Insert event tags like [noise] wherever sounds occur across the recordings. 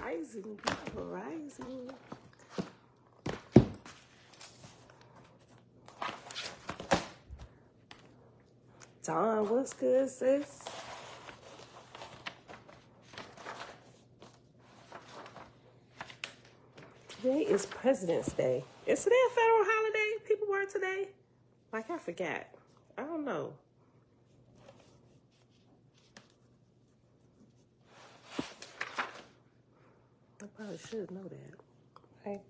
Rising, beautiful rising. Dawn, what's good, sis? Today is President's Day. Is today a federal holiday? People work today? Like I forgot. I don't know. I probably should know that. Right?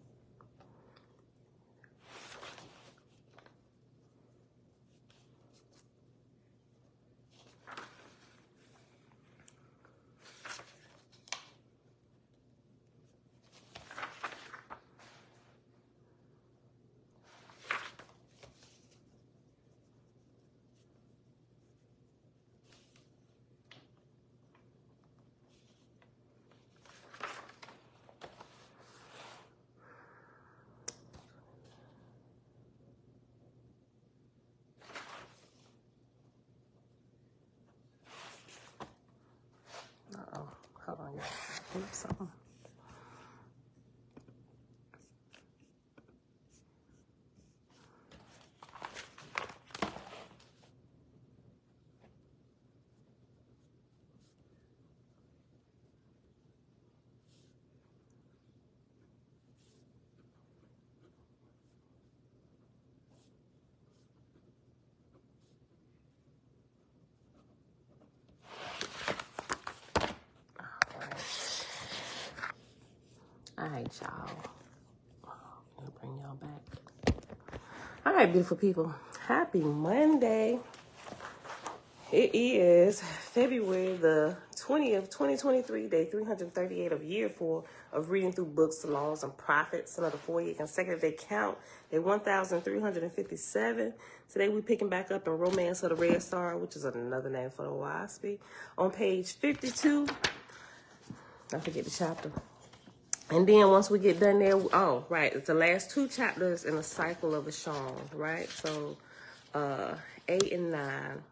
Uh-oh. Hold on, y'all. Oops, something. All right, y'all. Bring y'all back. All right, beautiful people. Happy Monday. It is February the 20th, 2023, day 338 of year four of reading through books, laws, and prophets. Another four year consecutive day count, day 1357. Today we're picking back up in Romance of the Red Star, which is another name for the Oahspe. On page 52, I forget the chapter. And then once we get done there, oh, right, it's the last two chapters in the cycle of a song, right? So, uh, eight and nine.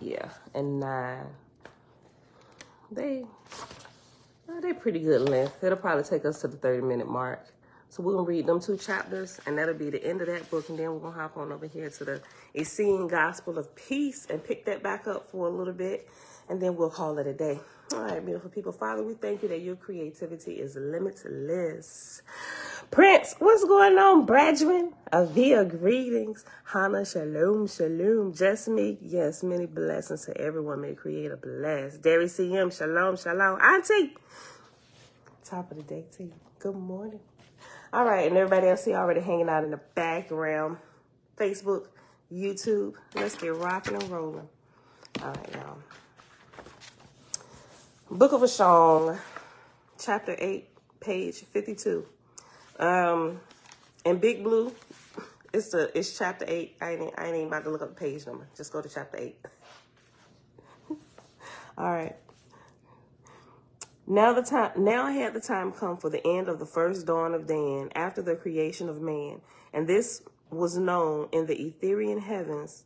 Yeah, and nine. They, uh, they're pretty good length. It'll probably take us to the 30 minute mark. So we're gonna read them two chapters, and that'll be the end of that book. And then we're gonna hop on over here to the Essene Gospel of Peace and pick that back up for a little bit, and then we'll call it a day. All right, beautiful people. Father, we thank you that your creativity is limitless. Prince, what's going on, brethren? Avia, greetings. Hannah, shalom, shalom. Just me, yes, many blessings to everyone. May create a bless. Derry CM, shalom, shalom. Auntie, top of the day to you. Good morning. All right, and everybody else see already hanging out in the background. Facebook, YouTube. Let's get rocking and rolling. All right, y'all. Book of Ashong, chapter 8, page 52. Um, in Big Blue, it's the it's chapter 8. I ain't, I ain't even about to look up the page number. Just go to chapter 8. [laughs] All right. Now the time now had the time come for the end of the first dawn of Dan after the creation of man, and this was known in the Etherian heavens,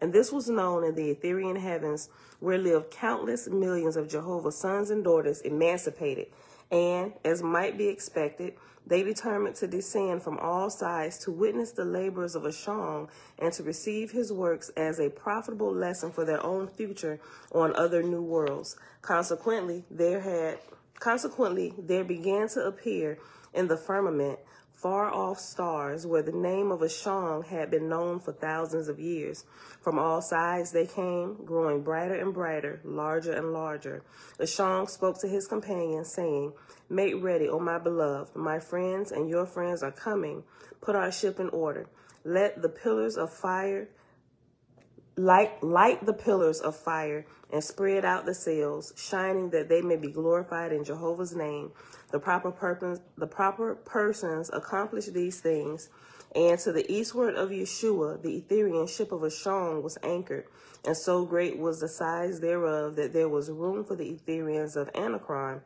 and this was known in the Etherian heavens, where lived countless millions of Jehovah's sons and daughters emancipated, and as might be expected, they determined to descend from all sides to witness the labors of Ashong and to receive his works as a profitable lesson for their own future on other new worlds. Consequently, there had consequently there began to appear in the firmament far off stars where the name of Ashong had been known for thousands of years. From all sides they came, growing brighter and brighter, larger and larger. Ashong spoke to his companions, saying, Make ready, O my beloved, my friends and your friends are coming. Put our ship in order. Let the pillars of fire light light the pillars of fire and spread out the sails shining that they may be glorified in jehovah's name. The proper purpose the proper persons accomplish these things. And to the eastward of yeshua the etherian ship of ashon was anchored and so great was the size thereof that there was room for the etherians of anachron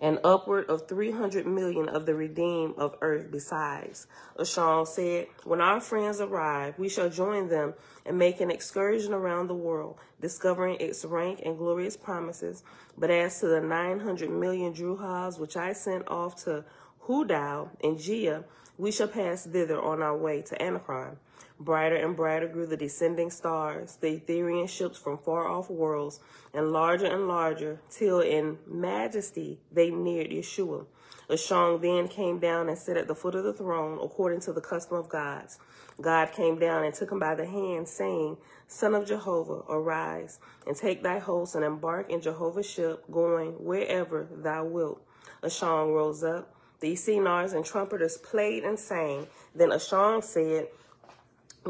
and upward of 300 million of the redeemed of earth besides. Ashong said, When our friends arrive, we shall join them and make an excursion around the world, discovering its rank and glorious promises. But as to the 900 million Druhas which I sent off to Hudao and Gia, we shall pass thither on our way to Anachron. Brighter and brighter grew the descending stars, the Etherian ships from far off worlds, and larger and larger, till in majesty they neared Yeshua. Ashong then came down and sat at the foot of the throne, according to the custom of gods. God came down and took him by the hand, saying, Son of Jehovah, arise, and take thy host and embark in Jehovah's ship, going wherever thou wilt. Ashong rose up. The Senars and trumpeters played and sang. Then Ashong said,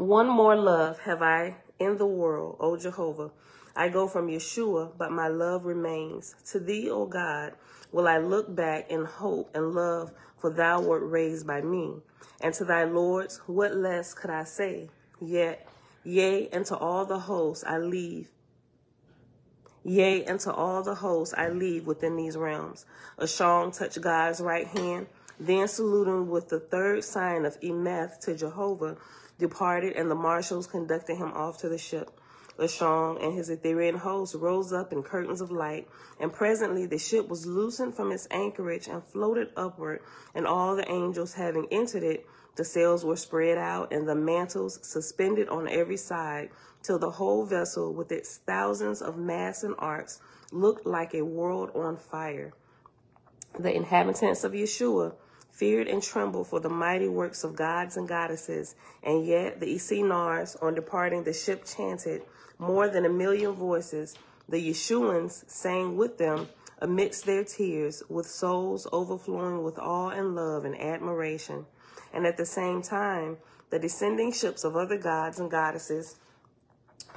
one more love have I in the world, O Jehovah. I go from Yeshua, but my love remains. To thee, O God, will I look back in hope and love, for thou wert raised by me. And to thy lords, what less could I say? Yet, yea, and to all the hosts I leave. Yea, and to all the hosts I leave within these realms. Ashong touched God's right hand, then saluting with the third sign of Emeth to Jehovah, departed, and the marshals conducted him off to the ship. Lashong and his Etherian host rose up in curtains of light, and presently the ship was loosened from its anchorage and floated upward, and all the angels having entered it, the sails were spread out, and the mantles suspended on every side, till the whole vessel, with its thousands of masts and arcs, looked like a world on fire. The inhabitants of Yeshua feared and trembled for the mighty works of gods and goddesses. And yet the Isinars, on departing the ship, chanted more than a million voices. The Yeshuans sang with them amidst their tears, with souls overflowing with awe and love and admiration. And at the same time, the descending ships of other gods and goddesses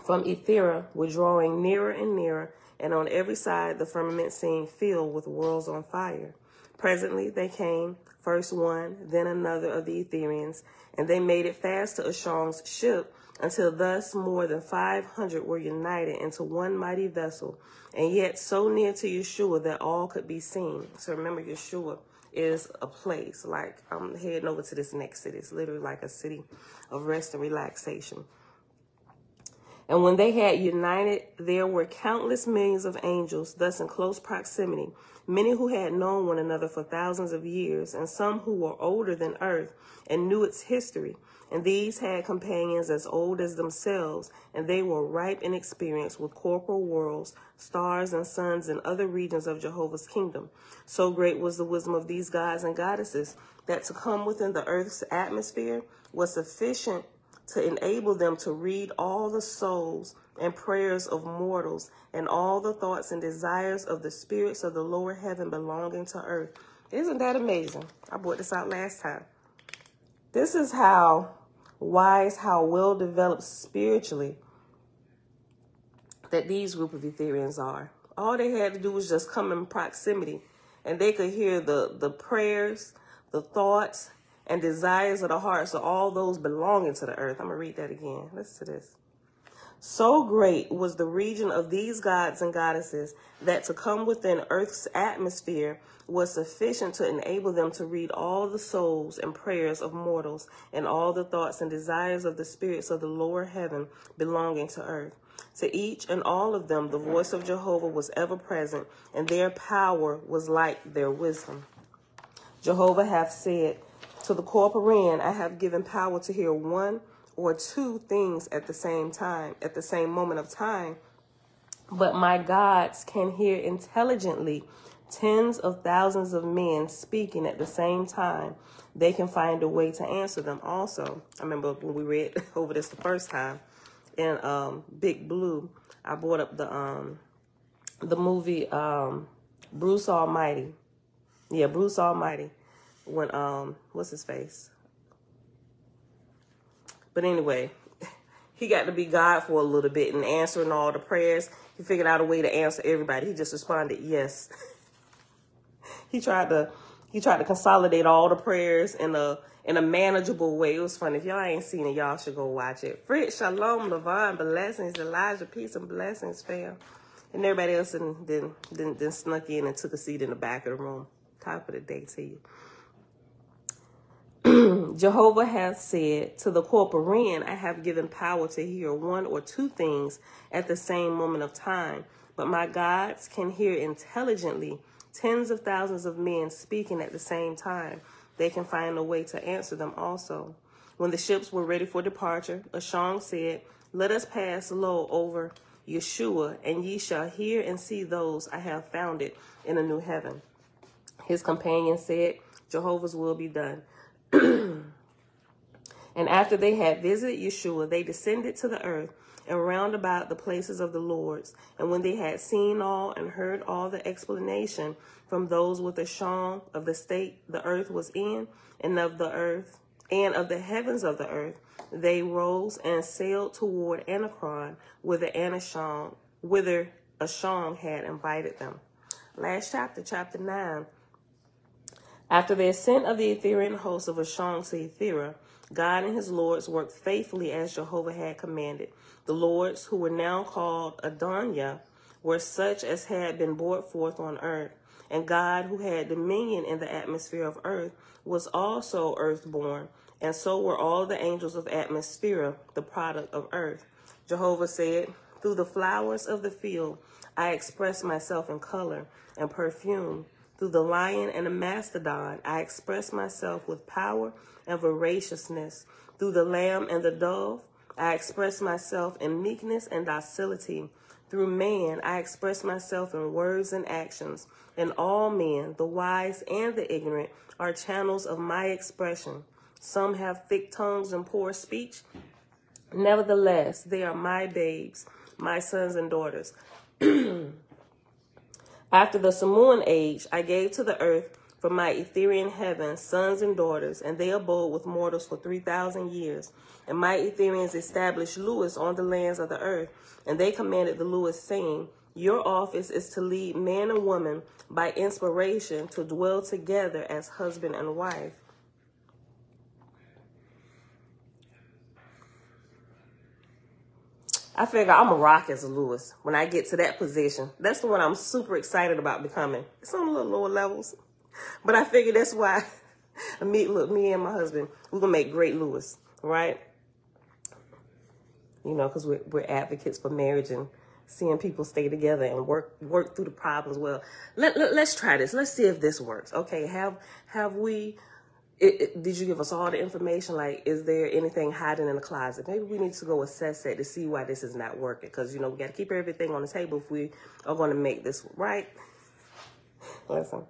from Ethera were drawing nearer and nearer, and on every side the firmament seemed filled with worlds on fire. Presently they came first one, then another of the Etherians, and they made it fast to Ashong's ship until thus more than 500 were united into one mighty vessel, and yet so near to Yeshua that all could be seen. So remember, Yeshua is a place. Like I'm heading over to this next city. It's literally like a city of rest and relaxation. And when they had united, there were countless millions of angels, thus in close proximity, many who had known one another for thousands of years, and some who were older than earth and knew its history. And these had companions as old as themselves, and they were ripe in experience with corporal worlds, stars and suns, and other regions of Jehovah's kingdom. So great was the wisdom of these gods and goddesses that to come within the earth's atmosphere was sufficient to enable them to read all the souls and prayers of mortals and all the thoughts and desires of the spirits of the lower heaven belonging to earth. Isn't that amazing? I brought this out last time. This is how wise, how well developed spiritually that these group of Etherians are. All they had to do was just come in proximity and they could hear the, the prayers, the thoughts, and desires of the hearts of all those belonging to the earth. I'm going to read that again. Listen to this. So great was the region of these gods and goddesses that to come within earth's atmosphere was sufficient to enable them to read all the souls and prayers of mortals and all the thoughts and desires of the spirits of the lower heaven belonging to earth. To each and all of them, the voice of Jehovah was ever present, and their power was like their wisdom. Jehovah hath said, to the corporean, I have given power to hear one or two things at the same time, at the same moment of time. But my gods can hear intelligently tens of thousands of men speaking at the same time. They can find a way to answer them also. I remember when we read [laughs] over this the first time in um, Big Blue, I brought up the um, the movie um, Bruce Almighty. Yeah, Bruce Almighty when um what's his face? But anyway, he got to be God for a little bit and answering all the prayers. He figured out a way to answer everybody. He just responded yes. [laughs] he tried to he tried to consolidate all the prayers in a in a manageable way. It was fun. If y'all ain't seen it, y'all should go watch it. Fritz, Shalom, Levon, blessings, Elijah, peace and blessings, fam. And everybody else then, then, then, then snuck in and took a seat in the back of the room. Top of the day to you. [clears throat] Jehovah hath said, To the corporean I have given power to hear one or two things at the same moment of time, but my gods can hear intelligently tens of thousands of men speaking at the same time. They can find a way to answer them also. When the ships were ready for departure, Ashong said, Let us pass low over Yeshua, and ye shall hear and see those I have founded in a new heaven. His companion said, Jehovah's will be done. [clears throat] and after they had visited Yeshua, they descended to the earth and round about the places of the Lord's. And when they had seen all and heard all the explanation from those with Ashong of the state the earth was in, and of the earth, and of the heavens of the earth, they rose and sailed toward Anachron, whither Anashon, whither Ashong had invited them. Last chapter, chapter 9. After the ascent of the Etherian host of Ashong to Ethera, God and his lords worked faithfully as Jehovah had commanded. The lords, who were now called Adonia, were such as had been brought forth on earth. And God, who had dominion in the atmosphere of earth, was also earthborn. And so were all the angels of atmosphere, the product of earth. Jehovah said, Through the flowers of the field I express myself in color and perfume. Through the lion and the mastodon, I express myself with power and voraciousness. Through the lamb and the dove, I express myself in meekness and docility. Through man, I express myself in words and actions. And all men, the wise and the ignorant, are channels of my expression. Some have thick tongues and poor speech. Nevertheless, they are my babes, my sons and daughters. [clears throat] After the Samoan age, I gave to the earth from my Etherian heaven sons and daughters, and they abode with mortals for 3,000 years. And my Etherians established Loo'is on the lands of the earth, and they commanded the Loo'is, saying, Your office is to lead man and woman by inspiration to dwell together as husband and wife. I figure I'm a rock as a Loo'is when I get to that position. That's the one I'm super excited about becoming. It's on a little lower levels, but I figure that's why [laughs] me, look, me and my husband, we're gonna make great Loo'is, right? You know, because we're, we're advocates for marriage and seeing people stay together and work work through the problems. Well, let, let let's try this. Let's see if this works. Okay, have have we it, it, did you give us all the information? Like, is there anything hiding in the closet? Maybe we need to go assess that to see why this is not working. Because, you know, we got to keep everything on the table if we are going to make this right. Listen.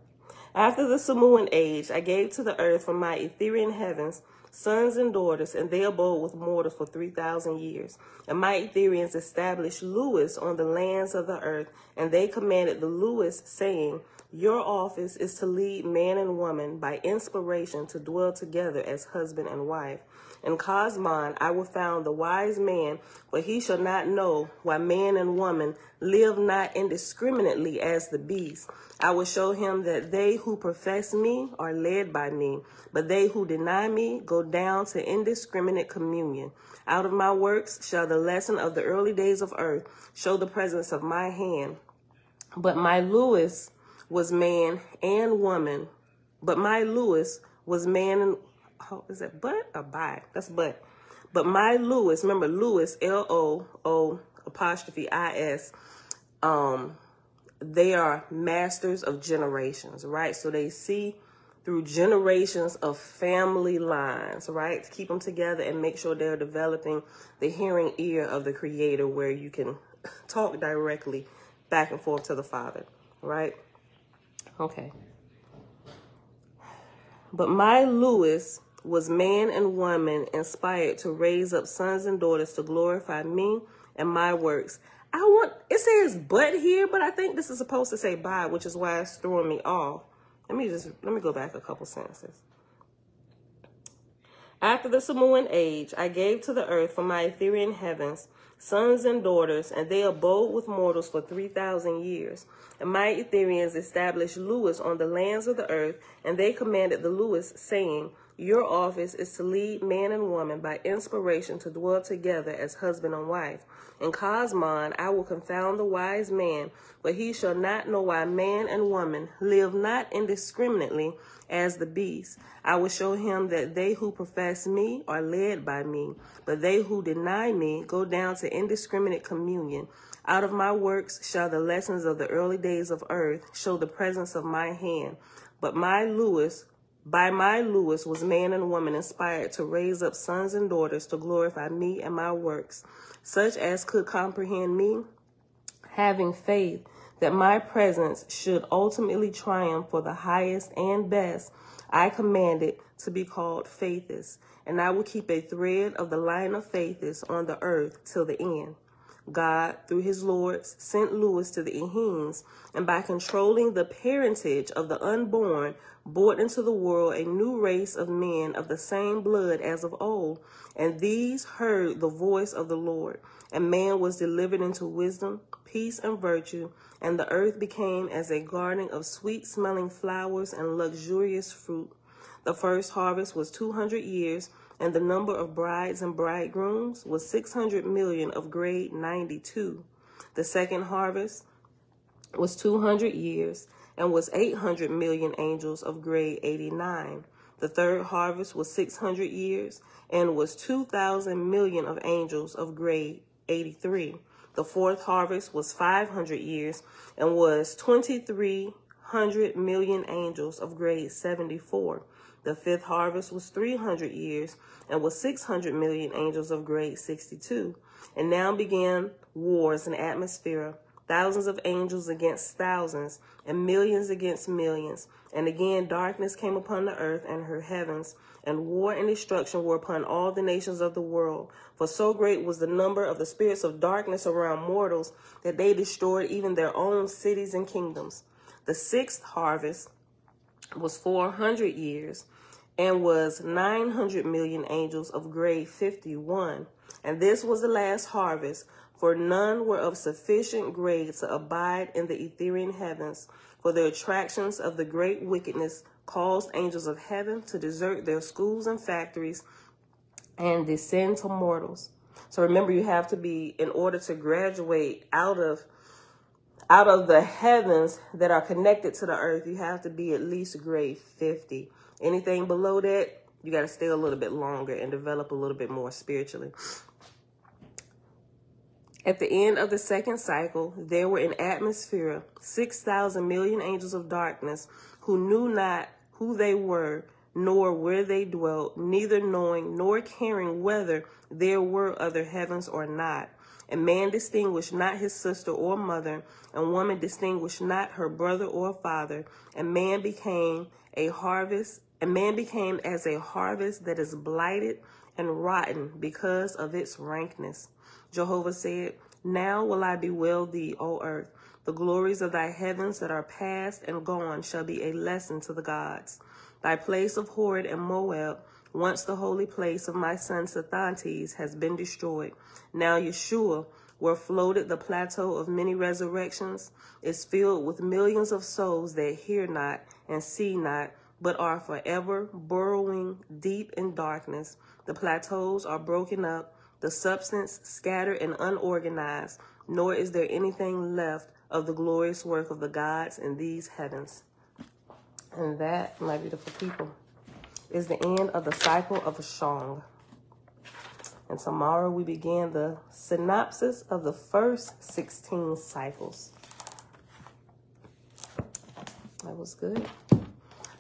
After the Samoan age, I gave to the earth from my Etherian heavens sons and daughters, and they abode with mortals for 3,000 years. And my Etherians established Loo'is on the lands of the earth, and they commanded the Loo'is, saying, your office is to lead man and woman by inspiration to dwell together as husband and wife. In Kosmon, I will found the wise man, for he shall not know why man and woman live not indiscriminately as the beast. I will show him that they who profess me are led by me, but they who deny me go down to indiscriminate communion. Out of my works shall the lesson of the early days of earth show the presence of my hand. But my Loo'is was man and woman, but my Loo'is was man and oh, is that but or by? That's but. But my Loo'is, remember Loo'is, L O O apostrophe I S, um, they are masters of generations, right? So they see through generations of family lines, right? To keep them together and make sure they're developing the hearing ear of the creator where you can [laughs] talk directly back and forth to the Father, right? Okay. But my Loo'is was man and woman inspired to raise up sons and daughters to glorify me and my works. I want, it says but here, but I think this is supposed to say by, which is why it's throwing me off. Let me just, let me go back a couple sentences. After the Samoan age, I gave to the earth from my Etherian heavens sons and daughters, and they abode with mortals for 3,000 years. And my Etherians established Loo'is on the lands of the earth, and they commanded the Loo'is, saying, Your office is to lead man and woman by inspiration to dwell together as husband and wife. In Kosmon, I will confound the wise man, but he shall not know why man and woman live not indiscriminately as the beast. I will show him that they who profess me are led by me, but they who deny me go down to indiscriminate communion. Out of my works shall the lessons of the early days of earth show the presence of my hand. But my Loo'is by my Loo'is was man and woman inspired to raise up sons and daughters to glorify me and my works, such as could comprehend me, having faith that my presence should ultimately triumph for the highest and best. I commanded to be called Faithist, and I will keep a thread of the line of Faithist on the earth till the end. God, through his lords, sent Loo'is to the Ehenes, and by controlling the parentage of the unborn, brought into the world a new race of men of the same blood as of old. And these heard the voice of the Lord. And man was delivered into wisdom, peace, and virtue. And the earth became as a garden of sweet smelling flowers and luxurious fruit. The first harvest was 200 years and the number of brides and bridegrooms was 600 million of grade 92. The second harvest was 200 years and was 800 million angels of grade 89. The third harvest was 600 years and was 2,000 million of angels of grade 83. The fourth harvest was 500 years and was 2,300 million angels of grade 74. The fifth harvest was 300 years and was 600 million angels of grade 62. And now began wars in atmosphere, thousands of angels against thousands, and millions against millions. And again darkness came upon the earth and her heavens, and war and destruction were upon all the nations of the world. For so great was the number of the spirits of darkness around mortals that they destroyed even their own cities and kingdoms. The sixth harvest was 400 years and was 900 million angels of grade 51. And this was the last harvest, for none were of sufficient grade to abide in the Ethereal heavens, for the attractions of the great wickedness caused angels of heaven to desert their schools and factories and descend to mortals. So remember, you have to be, in order to graduate out of out of the heavens that are connected to the earth, you have to be at least grade 50. Anything below that, you got to stay a little bit longer and develop a little bit more spiritually. At the end of the second cycle, there were in atmosphere 6,000 million angels of darkness who knew not who they were, nor where they dwelt, neither knowing nor caring whether there were other heavens or not. And man distinguished not his sister or mother, and woman distinguished not her brother or father, and man became a harvest, and man became as a harvest that is blighted and rotten because of its rankness. Jehovah said, Now will I bewail thee, O earth. The glories of thy heavens that are past and gone shall be a lesson to the gods. Thy place of Hord and Moab once the holy place of my son Sathantes has been destroyed. Now Yeshua, where floated the plateau of many resurrections, is filled with millions of souls that hear not and see not, but are forever burrowing deep in darkness. The plateaus are broken up, the substance scattered and unorganized, nor is there anything left of the glorious work of the gods in these heavens. And that, my beautiful people, is the end of the cycle of Ashong. And tomorrow we begin the synopsis of the first 16 cycles. That was good.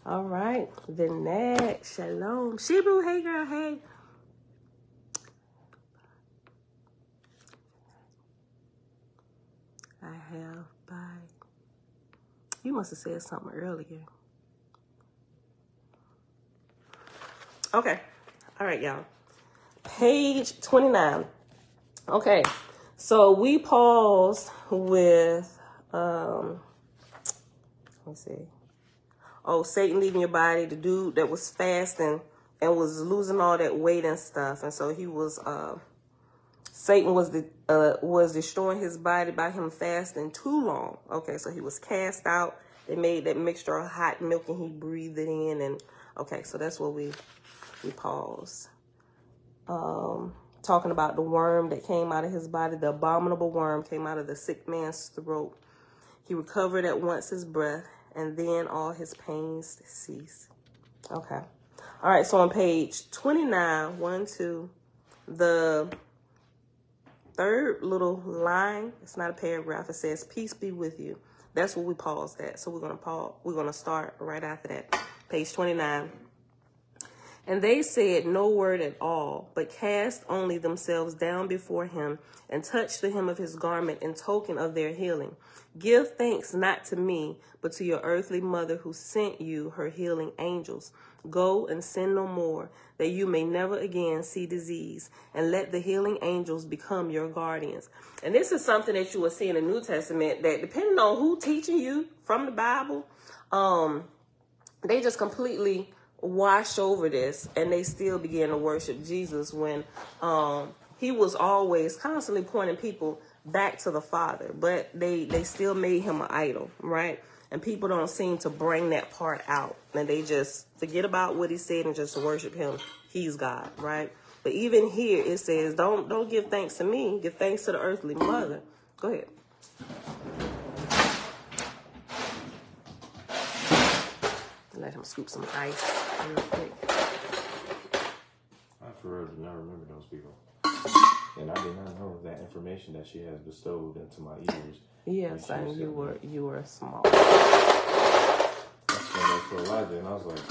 All right. The next, shalom. Shibu, hey girl, hey. I have by. You must have said something earlier. Okay. All right, y'all. Page 29. Okay. So we paused with, um, let me see. Oh, Satan leaving your body, the dude that was fasting and was losing all that weight and stuff. And so he was, uh, Satan was the uh, was destroying his body by him fasting too long. Okay, so he was cast out. They made that mixture of hot milk and he breathed it in and Okay, so that's where we we pause. Um, talking about the worm that came out of his body, the abominable worm came out of the sick man's throat. He recovered at once his breath, and then all his pains cease. Okay. All right, so on page 29, 1, 2, the third little line, it's not a paragraph, it says, Peace be with you. That's what we paused at. So we're gonna pause, we're gonna start right after that. Page 29. And they said no word at all, but cast only themselves down before him and touched the hem of his garment in token of their healing. Give thanks not to me, but to your earthly mother who sent you her healing angels. Go and sin no more, that you may never again see disease, and let the healing angels become your guardians. And this is something that you will see in the New Testament that depending on who teaching you from the Bible, um, they just completely wash over this and they still began to worship Jesus when um, he was always constantly pointing people back to the Father, but they they still made him an idol, right? And people don't seem to bring that part out, and they just forget about what he said and just worship him. He's God, right? But even here it says, "Don't don't give thanks to me. Give thanks to the earthly mother." Go ahead. Let him scoop some ice real quick. I for real did not remember those people. And I did not know that information that she has bestowed into my ears. Yes, and you were you were small. That's when I told Elijah, and I was like,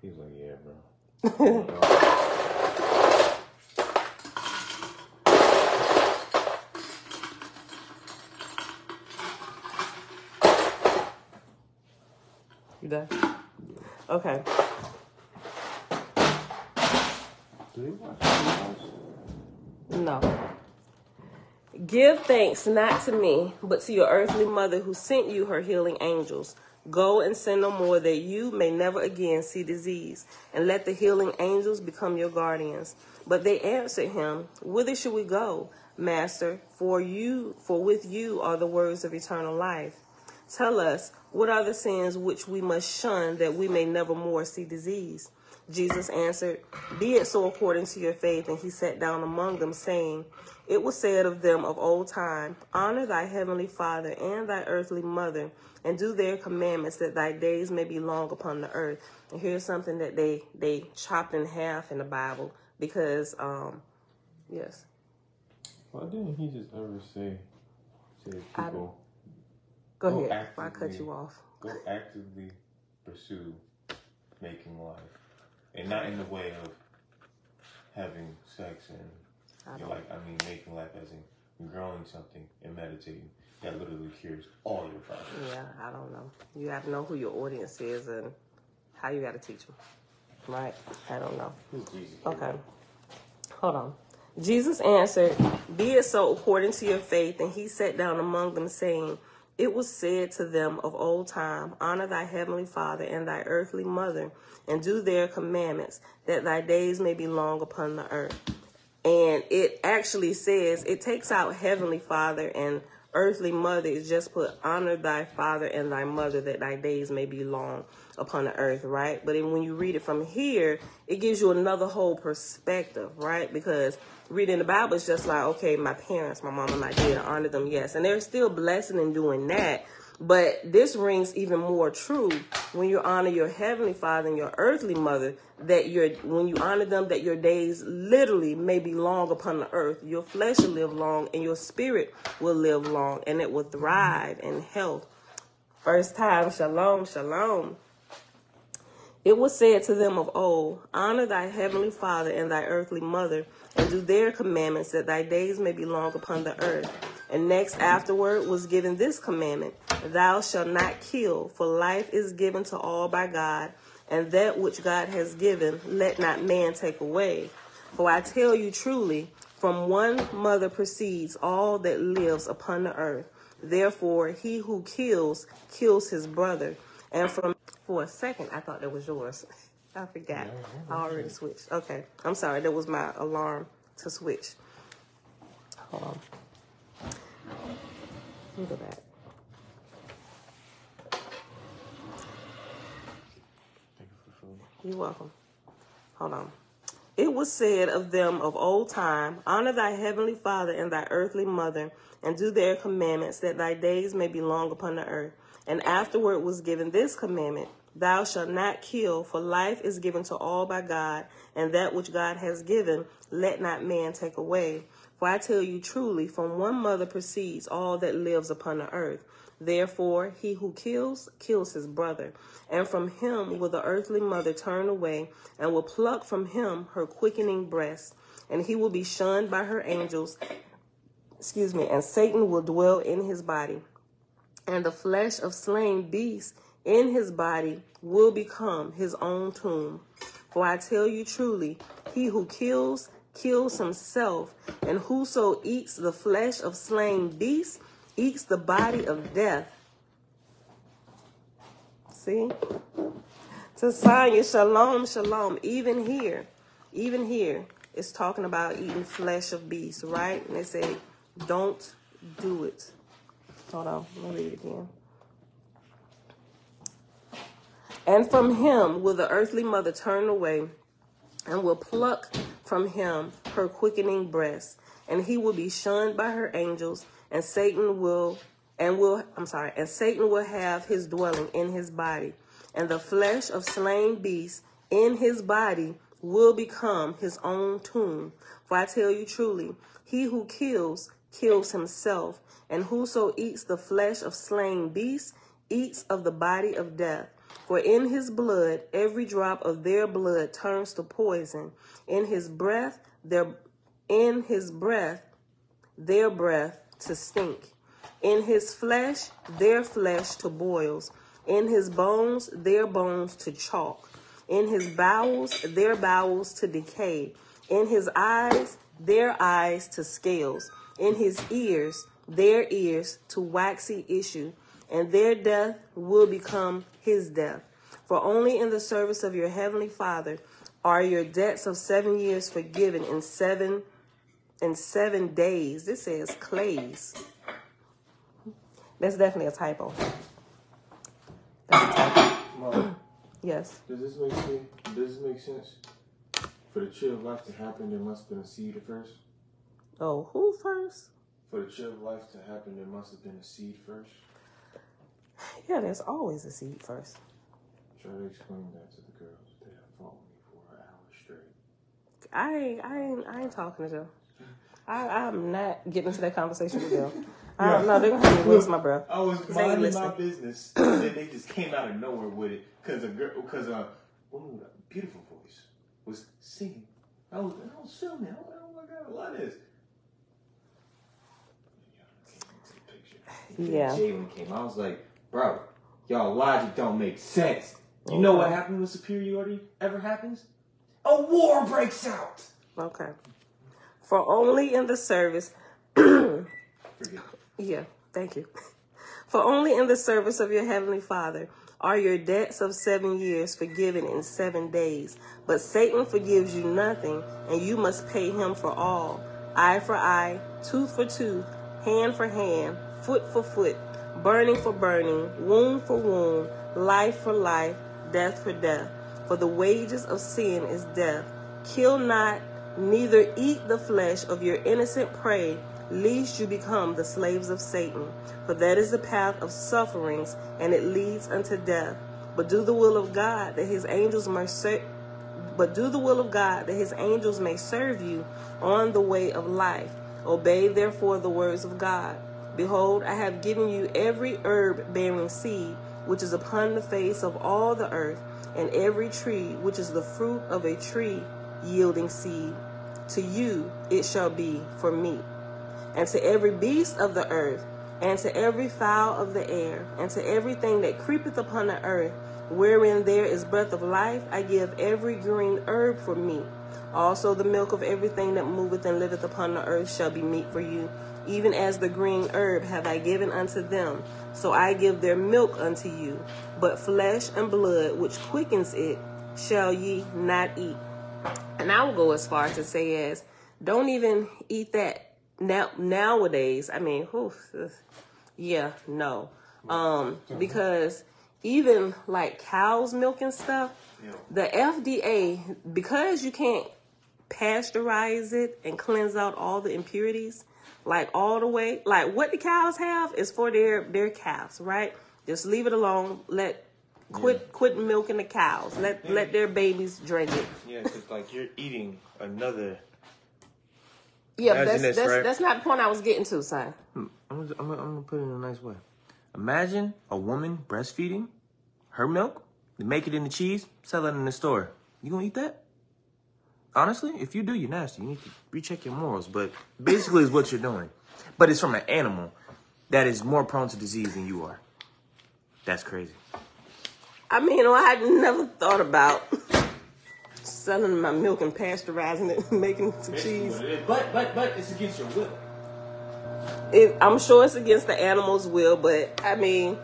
he was like, yeah, bro. You done? Okay. No. Give thanks not to me, but to your earthly mother who sent you her healing angels. Go and sin no more, that you may never again see disease, and let the healing angels become your guardians. But they answered him, Whither should we go, Master? For you, for with you are the words of eternal life. Tell us, what are the sins which we must shun that we may never more see disease? Jesus answered, Be it so according to your faith. And he sat down among them, saying, It was said of them of old time, Honor thy heavenly Father and thy earthly mother, and do their commandments, that thy days may be long upon the earth. And here's something that they they chopped in half in the Bible because, um, yes, Why didn't he just ever say to I- people, go Go ahead. Before I cut you off. go actively pursue making life? And not in the way of having sex and you know, like I mean making life as in growing something and meditating. That literally cures all your problems. Yeah, I don't know. You have to know who your audience is and how you got to teach them. Right? I don't know. Okay. Hold on. Jesus answered, Be it so according to your faith. And he sat down among them, saying, It was said to them of old time, Honor thy heavenly Father and thy earthly mother, and do their commandments, that thy days may be long upon the earth. And it actually says, it takes out heavenly Father and earthly mother. It's just put, Honor thy father and thy mother, that thy days may be long upon the earth, right? But when you read it from here, it gives you another whole perspective, right? Because reading the Bible is just like, okay, my parents, my mom and my dad, honor them, yes. And they're still blessing in doing that. But this rings even more true when you honor your heavenly father and your earthly mother, that your when you honor them, that your days literally may be long upon the earth. Your flesh will live long and your spirit will live long and it will thrive in health. First time, shalom, shalom. It was said to them of old, Honor thy heavenly father and thy earthly mother, and do their commandments, that thy days may be long upon the earth. And next afterward was given this commandment Thou shalt not kill, for life is given to all by God, and that which God has given, let not man take away. For I tell you truly, from one mother proceeds all that lives upon the earth. Therefore, he who kills, kills his brother. And from for a second, I thought that was yours. [laughs] I forgot. I already switched. Okay. I'm sorry. That was my alarm to switch. Hold on. Let me go back. Thank you for the food. You're welcome. Hold on. It was said of them of old time, Honor thy heavenly father and thy earthly mother, and do their commandments, that thy days may be long upon the earth. And afterward was given this commandment Thou shalt not kill, for life is given to all by God, and that which God has given, let not man take away. For I tell you truly, from one mother proceeds all that lives upon the earth. Therefore, he who kills, kills his brother. And from him will the earthly mother turn away, and will pluck from him her quickening breast. And he will be shunned by her angels, excuse me, and Satan will dwell in his body. And the flesh of slain beasts in his body will become his own tomb. For I tell you truly, he who kills, kills himself, and whoso eats the flesh of slain beasts, eats the body of death. See? Tasanya, shalom, shalom. Even here, even here, it's talking about eating flesh of beasts, right? And they say, don't do it. Hold on, let me read it again. And from him will the earthly mother turn away and will pluck from him her quickening breast, and he will be shunned by her angels, and Satan will and will I'm sorry, and Satan will have his dwelling in his body, and the flesh of slain beasts in his body will become his own tomb. For I tell you truly, he who kills kills himself, and whoso eats the flesh of slain beasts eats of the body of death. For in his blood, every drop of their blood turns to poison. In his breath, their in his breath, their breath to stink. In his flesh, their flesh to boils. In his bones, their bones to chalk. In his bowels, their bowels to decay. In his eyes, their eyes to scales. In his ears, their ears to waxy issue. And their death will become his death. For only in the service of your heavenly Father are your debts of seven years forgiven in seven in seven days. This says clays. That's definitely a typo. That's a typo. Mom, [clears throat] Yes. does this make sense? Does this make sense? For the tree of life to happen, there must have been a seed first. Oh, who first? For the tree of life to happen, there must have been a seed first. Yeah, there's always a seed first. Try to explain that to the girls. They have fought me for an hour straight. I ain't, I ain't, I ain't talking to them. I, I'm not getting into that conversation with them. I don't know. They're gonna waste my breath. I was they ain't minding my listening. business, [clears throat] and then they just came out of nowhere with it because a girl, because a woman with a beautiful voice was singing. I was, I was filming. I was like, oh my god, what is? Yeah. Jalen came. I was like, bro, y'all logic don't make sense. You know what happens when superiority ever happens? A war breaks out. Okay. For only in the service, [clears throat] yeah, thank you. For only in the service of your heavenly Father are your debts of seven years forgiven in seven days. But Satan forgives you nothing, and you must pay him for all eye for eye, tooth for tooth, hand for hand, foot for foot, burning for burning, wound for wound, life for life, death for death. For the wages of sin is death. Kill not, neither eat the flesh of your innocent prey, lest you become the slaves of Satan. For that is the path of sufferings, and it leads unto death. But do the will of God, that his angels may ser- but do the will of God, that his angels may serve you on the way of life. Obey therefore the words of God. Behold, I have given you every herb bearing seed which is upon the face of all the earth, and every tree which is the fruit of a tree yielding seed. To you it shall be for meat. And to every beast of the earth, and to every fowl of the air, and to everything that creepeth upon the earth, wherein there is breath of life, I give every green herb for meat. Also the milk of everything that moveth and liveth upon the earth shall be meat for you. Even as the green herb have I given unto them, so I give their milk unto you. But flesh and blood, which quickens it, shall ye not eat. And I will go as far as to say as, don't even eat that now nowadays. I mean, whew, yeah, no, um, because even like cow's milk and stuff, Yeah. the FDA, because you can't pasteurize it and cleanse out all the impurities, like all the way, like what the cows have is for their their calves, right? Just leave it alone. Let quit quit milking the cows. Let let their babies drink it. Yeah, because like you're eating another. Yeah, Imagine that's this, that's right? that's not the point I was getting to, son. Hmm, I'm gonna, I'm, gonna, I'm gonna put it in a nice way. Imagine a woman breastfeeding her milk, they make it into cheese, sell it in the store. You gonna eat that? Honestly, if you do, you're nasty. You need to recheck your morals. But basically, is what you're doing. But it's from an animal that is more prone to disease than you are. That's crazy. I mean, you know, I had never thought about selling my milk and pasteurizing it and [laughs] making it to cheese. But but but it's against your will. It, I'm sure it's against the animal's will, but I mean,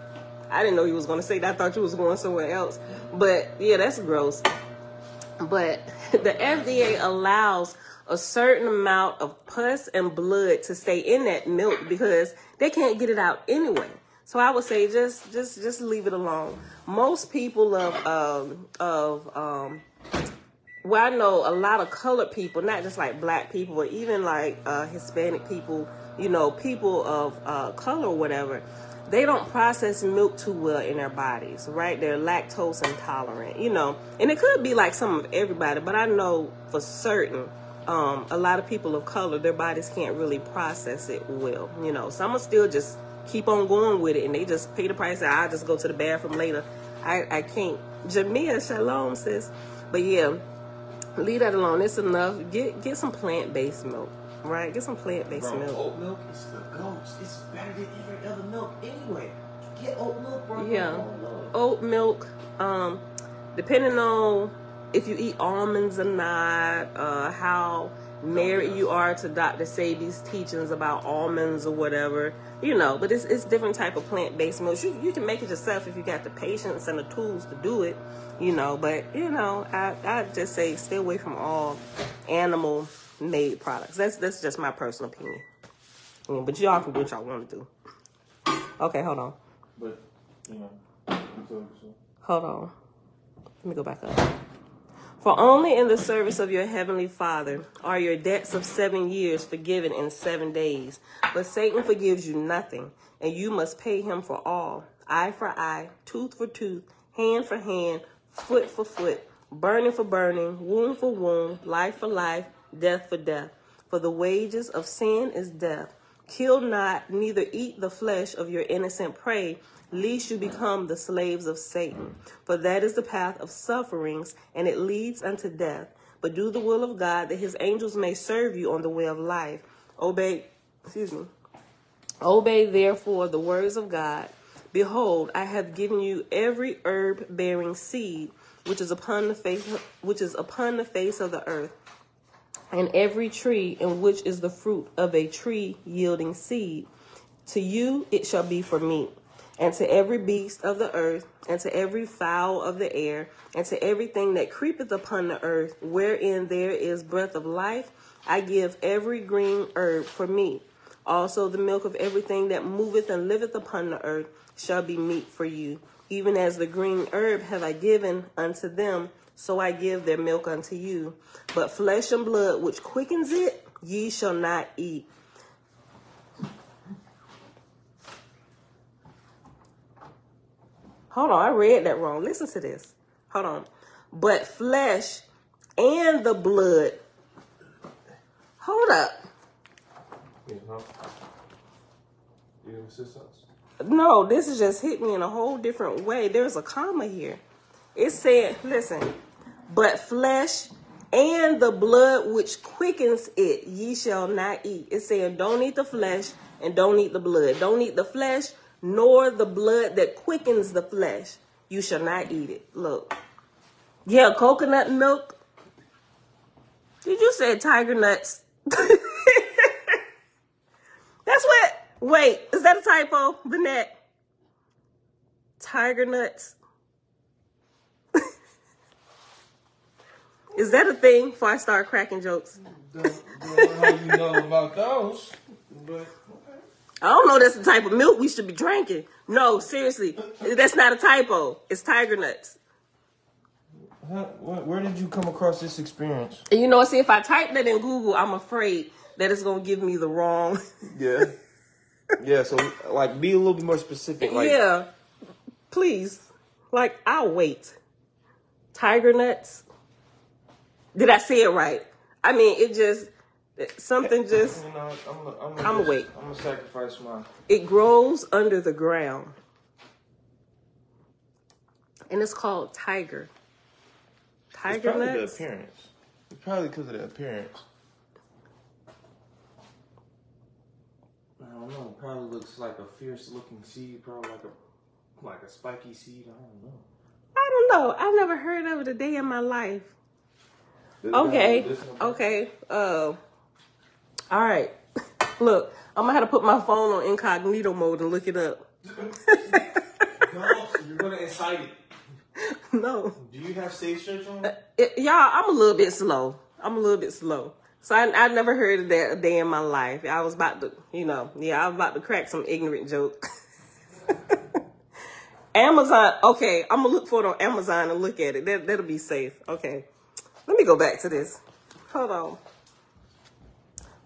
I didn't know you was going to say that. I thought you was going somewhere else. But yeah, that's gross. But [laughs] the FDA allows a certain amount of pus and blood to stay in that milk because they can't get it out anyway. So I would say just just just leave it alone. Most people of um of um well, I know a lot of colored people, not just like black people, but even like uh, Hispanic people, you know, people of uh, color or whatever, they don't process milk too well in their bodies, right? They're lactose intolerant, you know, and it could be like some of everybody, but I know for certain um, a lot of people of color, their bodies can't really process it well, you know. Some will still just keep on going with it and they just pay the price. I'll just go to the bathroom later. I, I can't. Jamia Shalom says, but yeah leave that alone. It's enough. Get get some plant based milk, right? Get some plant based Bro, milk. oat milk is the goats. It's better than every other milk anyway. Get oat milk, bro. Yeah. Oat milk. Um, depending on if you eat almonds or not, uh, how married you are to Dr. Sebi's teachings about almonds or whatever, you know. But it's it's different type of plant based milk. You you can make it yourself if you got the patience and the tools to do it, you know. But you know, I I just say stay away from all animal made products. That's that's just my personal opinion. Yeah, but y'all can do what y'all want to do. Okay, hold on. But you know, you told us so. Hold on. Let me go back up. For only in the service of your heavenly Father are your debts of seven years forgiven in seven days. But Satan forgives you nothing, and you must pay him for all eye for eye, tooth for tooth, hand for hand, foot for foot, burning for burning, wound for wound, life for life, death for death. For the wages of sin is death. Kill not, neither eat the flesh of your innocent prey, lest you become the slaves of Satan. For that is the path of sufferings, and it leads unto death. But do the will of God, that his angels may serve you on the way of life. Obey, excuse me. Obey therefore the words of God. Behold, I have given you every herb bearing seed which is upon the face which is upon the face of the earth, and every tree in which is the fruit of a tree yielding seed. To you it shall be for meat, and to every beast of the earth, and to every fowl of the air, and to everything that creepeth upon the earth, wherein there is breath of life, I give every green herb for meat. Also, the milk of everything that moveth and liveth upon the earth shall be meat for you. Even as the green herb have I given unto them, so I give their milk unto you. But flesh and blood which quickens it, ye shall not eat. Hold on, I read that wrong. Listen to this. Hold on. But flesh and the blood. Hold up. You know? You need assistance? No, this is just hit me in a whole different way. There's a comma here. It said, listen, but flesh and the blood which quickens it, ye shall not eat. It's saying, don't eat the flesh and don't eat the blood. Don't eat the flesh nor the blood that quickens the flesh. You shall not eat it. Look. Yeah, coconut milk. Did you say tiger nuts? [laughs] That's what. Wait, is that a typo, Vanette? Tiger nuts. Is that a thing before I start cracking jokes? Don't, don't you know about those, but okay. I don't know that's the type of milk we should be drinking. No, seriously, that's not a typo. It's tiger nuts. Huh? Where, did you come across this experience? And you know, see, if I type that in Google, I'm afraid that it's gonna give me the wrong. [laughs] Yeah. yeah. So like, be a little bit more specific. Like, yeah, please. Like, I'll wait. Tiger nuts. Did I say it right? I mean, it just something just You know, I'm. A, I'm. I'ma wait. I'm gonna sacrifice my. it grows under the ground, and it's called tiger. It's Tiger probably the appearance. It's probably because of the appearance. I don't know. Probably looks like a fierce looking seed. Probably like a like a spiky seed. I don't know. I don't know. I've never heard of it a day in my life. Okay. Okay. Uh. All right. [laughs] Look, I'm gonna have to put my phone on incognito mode and look it up. [laughs] No, you're gonna incite it. [laughs] no, Do you have safe search on? It- y'all, I'm a little bit slow. I'm a little bit slow. So I, I never heard of that a day in my life. I was about to, you know, yeah, I was about to crack some ignorant joke. Amazon. Okay, I'm gonna look for it on Amazon and look at it. That that'll be safe. Okay, let me go back to this. Hold on.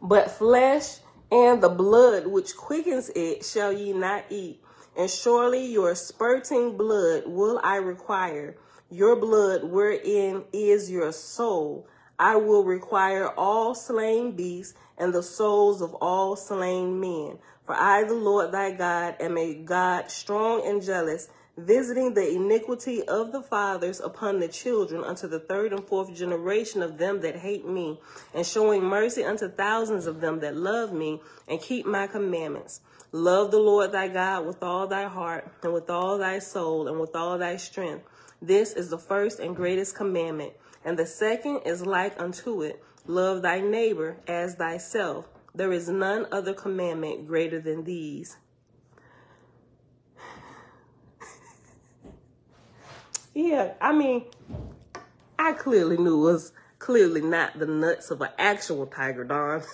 But flesh and the blood which quickens it shall ye not eat, and surely your spurting blood will I require. Your blood wherein is your soul. I will require all slain beasts and the souls of all slain men. For I, the Lord thy God, am a God strong and jealous, visiting the iniquity of the fathers upon the children unto the third and fourth generation of them that hate me, and showing mercy unto thousands of them that love me and keep my commandments. Love the Lord thy God with all thy heart, and with all thy soul, and with all thy strength. This is the first and greatest commandment. And the second is like unto it love thy neighbor as thyself. There is none other commandment greater than these. Yeah, I mean, I clearly knew it was clearly not the nuts of an actual tiger, Don. [laughs]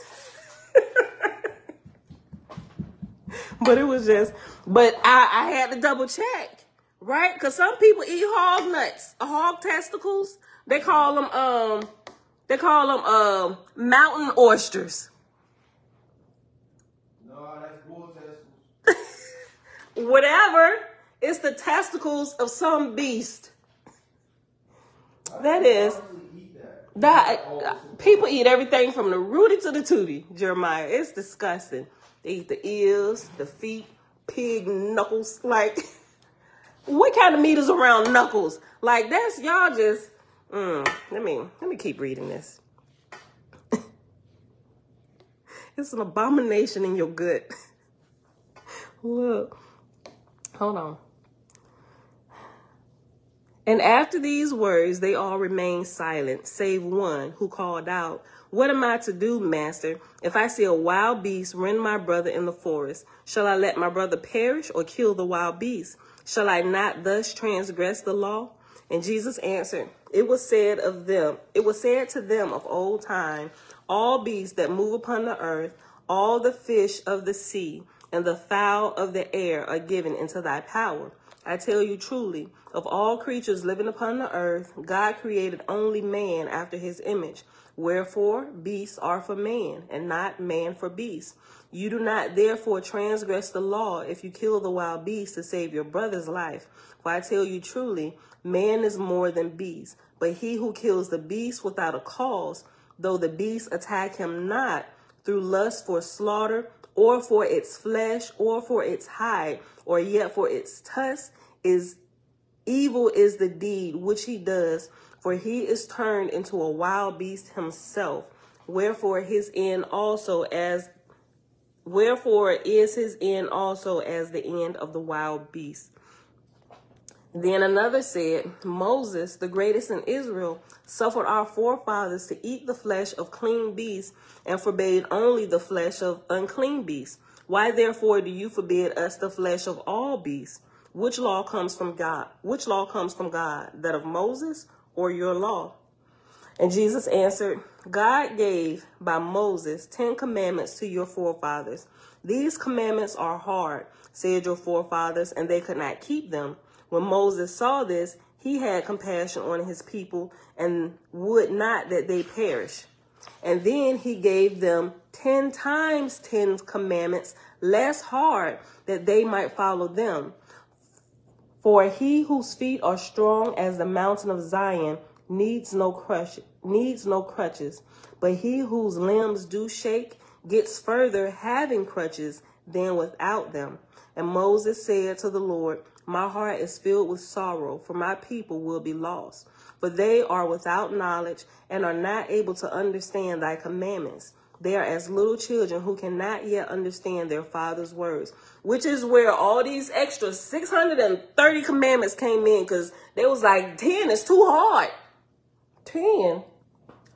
but it was just, but I, I had to double check, right? Because some people eat hog nuts, hog testicles. They call them, um, they call them, um, mountain oysters. No, that's bull testicles. [laughs] Whatever. It's the testicles of some beast. That is. That. People eat everything from the rooty to the tootie, Jeremiah. It's disgusting. They eat the ears, the feet, pig knuckles. Like, [laughs] what kind of meat is around knuckles? Like that's y'all just. Mm, let me let me keep reading this. [laughs] it's an abomination in your gut. [laughs] Look, hold on. And after these words, they all remained silent, save one who called out, What am I to do, master? If I see a wild beast rend my brother in the forest, shall I let my brother perish or kill the wild beast? Shall I not thus transgress the law? And Jesus answered, It was said of them, it was said to them of old time, all beasts that move upon the earth, all the fish of the sea, and the fowl of the air are given into thy power. I tell you truly, of all creatures living upon the earth, God created only man after his image. Wherefore, beasts are for man, and not man for beasts. You do not therefore transgress the law if you kill the wild beast to save your brother's life. For I tell you truly, man is more than beast. But he who kills the beast without a cause, though the beast attack him not, through lust for slaughter, or for its flesh, or for its hide, or yet for its tusk, is evil is the deed which he does, for he is turned into a wild beast himself. Wherefore his end also as wherefore is his end also as the end of the wild beast. Then another said, Moses, the greatest in Israel, suffered our forefathers to eat the flesh of clean beasts and forbade only the flesh of unclean beasts. Why therefore do you forbid us the flesh of all beasts? Which law comes from God? Which law comes from God? That of Moses or your law? And Jesus answered, God gave by Moses ten commandments to your forefathers. These commandments are hard, said your forefathers, and they could not keep them. When Moses saw this, he had compassion on his people and would not that they perish. And then he gave them ten times ten commandments, less hard, that they might follow them. For he whose feet are strong as the mountain of Zion needs no crush, needs no crutches, but he whose limbs do shake gets further having crutches than without them. And Moses said to the Lord, My heart is filled with sorrow, for my people will be lost. For they are without knowledge and are not able to understand thy commandments. They are as little children who cannot yet understand their father's words, which is where all these extra 630 commandments came in because they was like, 10 is too hard. 10.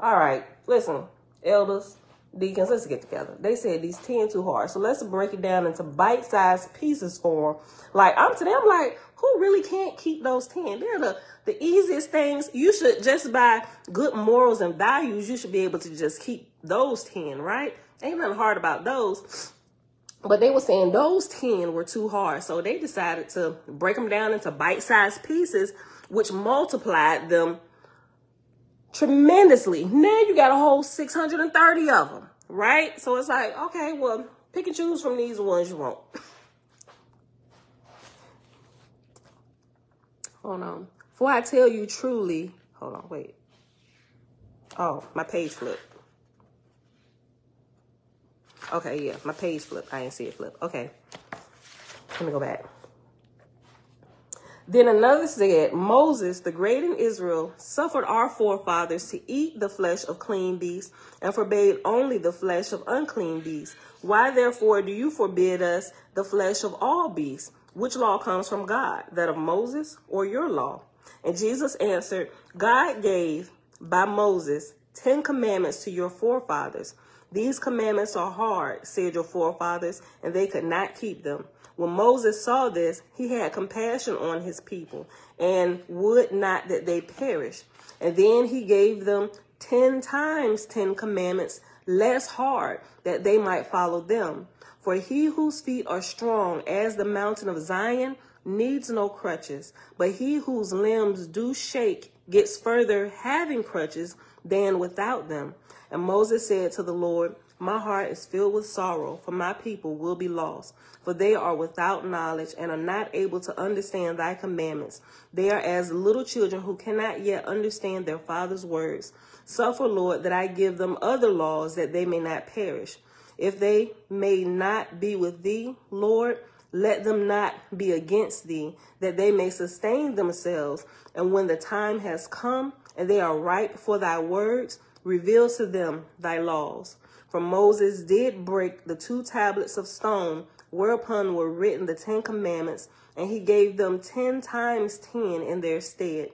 All right, listen, elders, deacons, let's get together. They said these 10 too hard. So let's break it down into bite sized pieces for them. Like, I'm to them, like, who really can't keep those 10? They're the, the easiest things. You should, just by good morals and values, you should be able to just keep those 10, right? Ain't nothing hard about those. But they were saying those 10 were too hard. So they decided to break them down into bite sized pieces, which multiplied them tremendously. Now you got a whole 630 of them, right? So it's like, okay, well, pick and choose from these ones you want. hold on. For I tell you truly, hold on, wait. Oh, my page flipped. Okay, yeah, my page flipped. I didn't see it flip. Okay. Let me go back. Then another said, Moses, the great in Israel, suffered our forefathers to eat the flesh of clean beasts and forbade only the flesh of unclean beasts. Why therefore do you forbid us the flesh of all beasts? Which law comes from God, that of Moses or your law? And Jesus answered, God gave by Moses ten commandments to your forefathers. These commandments are hard, said your forefathers, and they could not keep them. When Moses saw this, he had compassion on his people and would not that they perish. And then he gave them ten times ten commandments less hard that they might follow them. For he whose feet are strong as the mountain of Zion needs no crutches, but he whose limbs do shake gets further having crutches than without them. And Moses said to the Lord, My heart is filled with sorrow, for my people will be lost. For they are without knowledge and are not able to understand thy commandments. They are as little children who cannot yet understand their father's words. Suffer, Lord, that I give them other laws that they may not perish. If they may not be with thee, Lord, let them not be against thee, that they may sustain themselves. And when the time has come and they are ripe for thy words, reveal to them thy laws. For Moses did break the two tablets of stone whereupon were written the Ten Commandments, and he gave them ten times ten in their stead.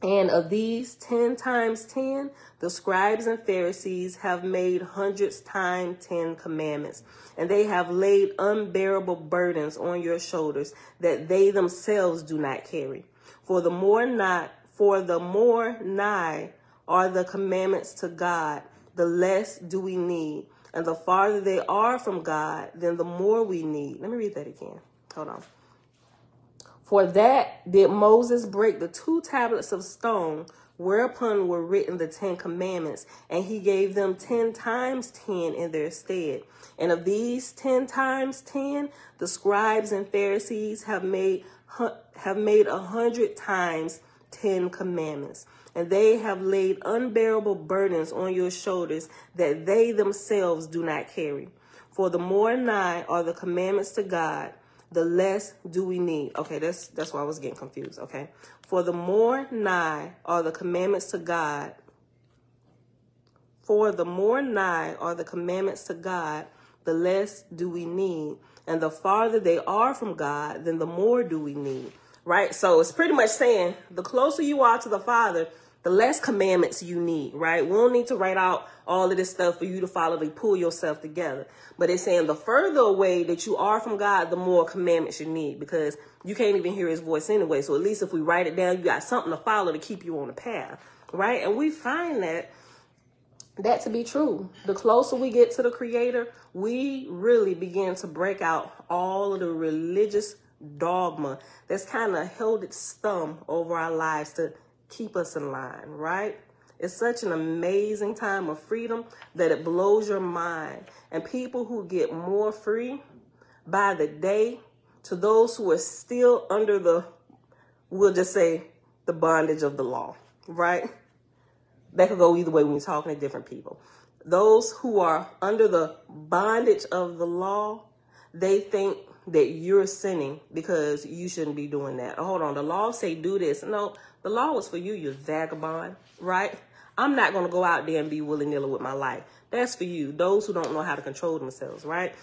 And of these ten times ten, the scribes and Pharisees have made hundreds times ten commandments, and they have laid unbearable burdens on your shoulders that they themselves do not carry. For the more not, for the more nigh are the commandments to God, the less do we need. And the farther they are from God, then the more we need. Let me read that again. Hold on. For that did Moses break the two tablets of stone whereupon were written the Ten Commandments, and he gave them ten times ten in their stead. And of these ten times ten, the scribes and Pharisees have made have made a hundred times ten commandments and they have laid unbearable burdens on your shoulders that they themselves do not carry. For the more nigh are the commandments to God, the less do we need. Okay, that's that's why I was getting confused. Okay. For the more nigh are the commandments to God. For the more nigh are the commandments to God, the less do we need. And the farther they are from God, then the more do we need. Right? So it's pretty much saying the closer you are to the Father, the less commandments you need, right? We don't need to write out all of this stuff for you to follow to pull yourself together. But it's saying the further away that you are from God, the more commandments you need because you can't even hear his voice anyway. So at least if we write it down, you got something to follow to keep you on the path, right? And we find that that to be true. The closer we get to the Creator, we really begin to break out all of the religious dogma that's kind of held its thumb over our lives to keep us in line, right? It's such an amazing time of freedom that it blows your mind. And people who get more free by the day to those who are still under the, we'll just say, the bondage of the law, right? That could go either way when you're talking to different people. Those who are under the bondage of the law, they think that you're sinning because you shouldn't be doing that. Hold on, the law say do this. No, the law was for you, you vagabond, right? I'm not going to go out there and be willy nilly with my life. That's for you, those who don't know how to control themselves, right?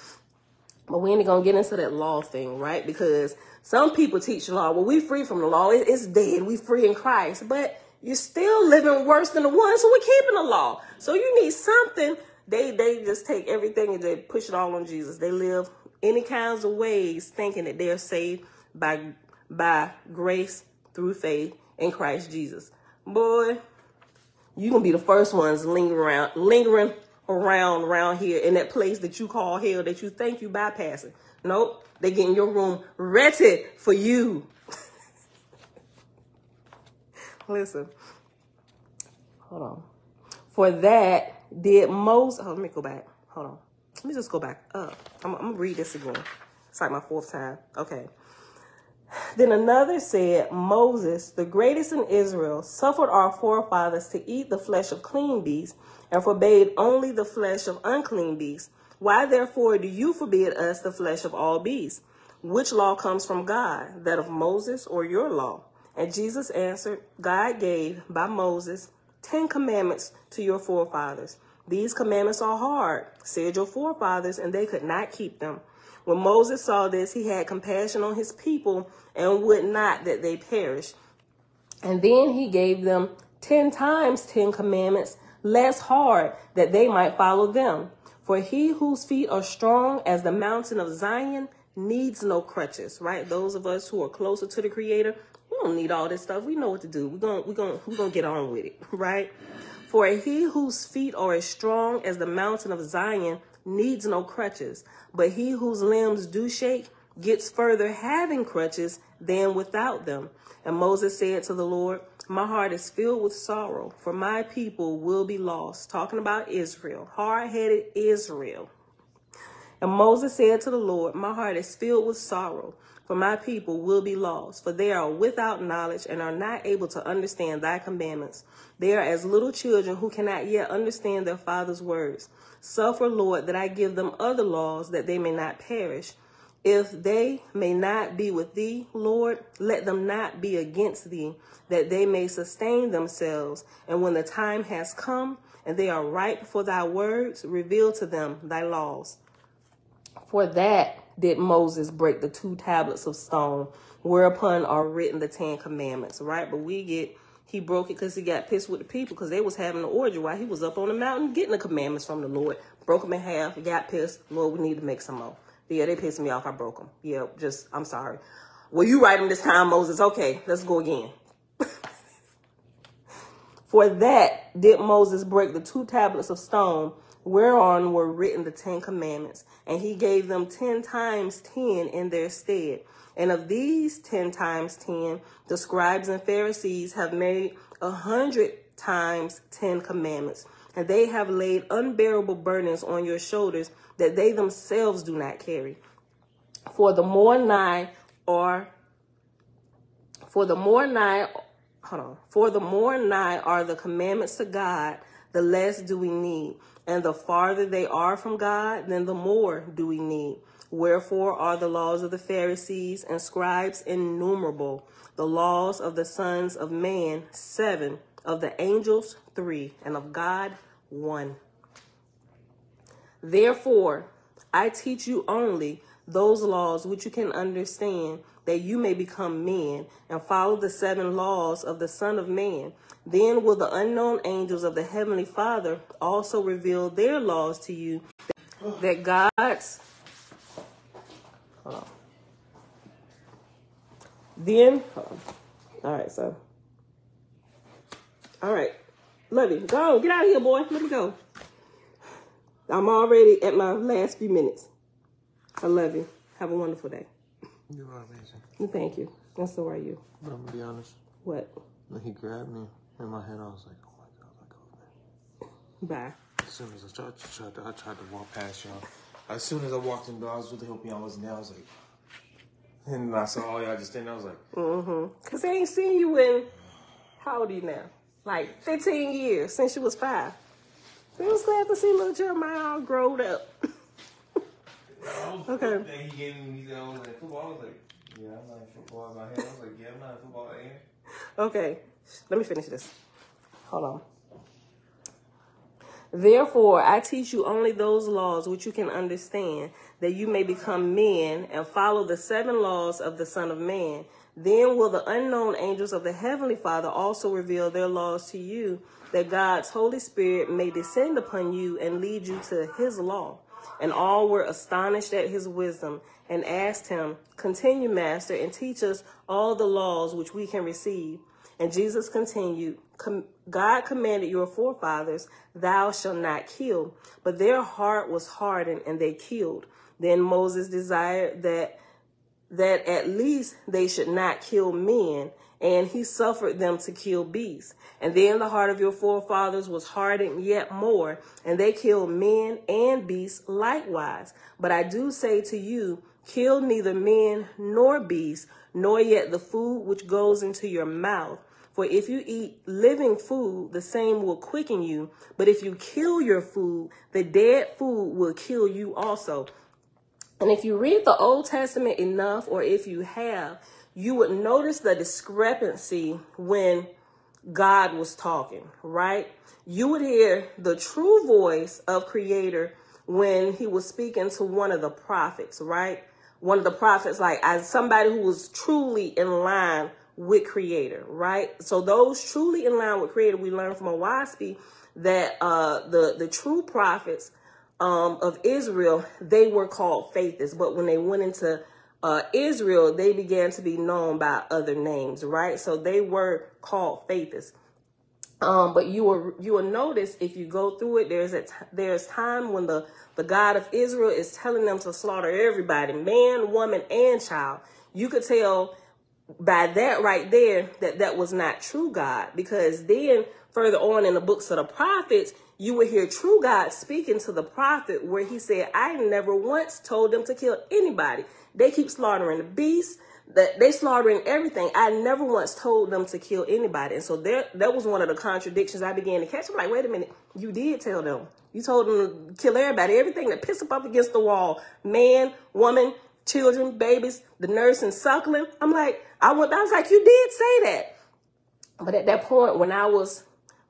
But we ain't going to get into that law thing, right? Because some people teach law. Well, we free from the law. It's dead. We free in Christ. But you're still living worse than the ones who are keeping the law. So you need something. They they just take everything and they push it all on Jesus. They live any kinds of ways thinking that they're saved by by grace through faith in Christ Jesus. Boy, you gonna be the first ones lingering around, lingering around around here in that place that you call hell that you think you bypassing. Nope, they getting your room rented for you. [laughs] Listen, hold on. For that did most. Oh, let me go back. Hold on. Let me just go back up. I'm, I'm gonna read this again. It's like my fourth time. Okay. [laughs] Then another said, Moses, the greatest in Israel, suffered our forefathers to eat the flesh of clean beasts and forbade only the flesh of unclean beasts. Why therefore do you forbid us the flesh of all beasts? Which law comes from God, that of Moses or your law? And Jesus answered, God gave by Moses ten commandments to your forefathers. These commandments are hard, said your forefathers, and they could not keep them. When Moses saw this, he had compassion on his people and would not that they perish. And then he gave them ten times ten commandments, less hard, that they might follow them. For he whose feet are strong as the mountain of Zion needs no crutches, right? Those of us who are closer to the creator, we don't need all this stuff. We know what to do. We're going we're going we're going to get on with it, [laughs] right? For he whose feet are as strong as the mountain of Zion needs no crutches, but he whose limbs do shake gets further having crutches than without them. And Moses said to the Lord, My heart is filled with sorrow, for my people will be lost. Talking about Israel, hard headed Israel. And Moses said to the Lord, My heart is filled with sorrow, for my people will be lost, for they are without knowledge and are not able to understand thy commandments. They are as little children who cannot yet understand their father's words. Suffer, Lord, that I give them other laws that they may not perish. If they may not be with thee, Lord, let them not be against thee, that they may sustain themselves. And when the time has come and they are ripe for thy words, reveal to them thy laws. For that did Moses break the two tablets of stone, whereupon are written the Ten Commandments, right? But we get he broke it because he got pissed with the people because they was having an orgy while he was up on the mountain getting the commandments from the Lord. Broke them in half, got pissed. Lord, we need to make some more. Yeah, they pissed me off. I broke them. Yeah, just, I'm sorry. Well, you write them this time, Moses. Okay, let's go again. [laughs] For that did Moses break the two tablets of stone whereon were written the Ten Commandments, and he gave them ten times ten in their stead. And of these ten times ten, the scribes and Pharisees have made a hundred times ten commandments, and they have laid unbearable burdens on your shoulders that they themselves do not carry. For the more nigh are for the more nigh hold on, for the more nigh are the commandments to God, the less do we need. And the farther they are from God, then the more do we need. Wherefore are the laws of the Pharisees and scribes innumerable, the laws of the sons of man seven, of the angels three, and of God one. Therefore, I teach you only those laws which you can understand, that you may become men and follow the seven laws of the Son of Man. Then will the unknown angels of the Heavenly Father also reveal their laws to you, that God's. Hold on. Then, on. all right, so. All right. Love you. Go. Get out of here, boy. Let me go. I'm already at my last few minutes. I love you. Have a wonderful day. You are amazing. Thank you. And so are you. But I'm gonna be honest. What? When he grabbed me in my head, I was like, oh my god, let go of me. Bye. As soon as I tried, tried to, I tried to walk past y'all. As soon as I walked in the I was really hoping y'all wasn't there. I was like, and I saw all y'all just standing. I was like, Mm-hmm. Cause I ain't seen you in how old are you now? Like 15 years since you was five. So I was glad to see little Jeremiah all grown up. [laughs] Okay. And he gave me, he said, I was like, football. I was like, yeah, I'm not in football in my head. I was like, yeah, I'm not in football. I am. Okay, let me finish this. Hold on. Therefore, I teach you only those laws which you can understand, that you may become men and follow the seven laws of the Son of Man. Then will the unknown angels of the Heavenly Father also reveal their laws to you, that God's Holy Spirit may descend upon you and lead you to his law. And all were astonished at his wisdom and asked him, Continue, Master, and teach us all the laws which we can receive. And Jesus continued, "Com- God commanded your forefathers, Thou shalt not kill. But their heart was hardened, and they killed. Then Moses desired that that at least they should not kill men, and he suffered them to kill beasts. And then the heart of your forefathers was hardened yet more, and they killed men and beasts likewise. But I do say to you, kill neither men nor beasts, nor yet the food which goes into your mouth. For if you eat living food, the same will quicken you. But if you kill your food, the dead food will kill you also. And if you read the Old Testament enough, or if you have, you would notice the discrepancy when God was talking, right? You would hear the true voice of Creator when he was speaking to one of the prophets, right? One of the prophets, like as somebody who was truly in line with Creator, right? So those truly in line with Creator, we learn from a Oahspe that uh, the the true prophets um, of Israel, they were called faithists, but when they went into uh, Israel, they began to be known by other names, right? So they were called faithists. Um, but you will you will notice if you go through it, there's a t- there's time when the the God of Israel is telling them to slaughter everybody, man, woman, and child. You could tell by that right there that that was not true God. Because then further on in the books of the prophets you would hear true God speaking to the prophet where he said I never once told them to kill anybody. They keep slaughtering the beasts that they slaughtering everything. I never once told them to kill anybody. And so there that was one of the contradictions I began to catch. I'm like wait a minute. You did tell them. You told them to kill everybody. Everything that piss up up against the wall man woman children, babies, the nurse and suckling. I'm like, I went, I was like, you did say that. But at that point, when I was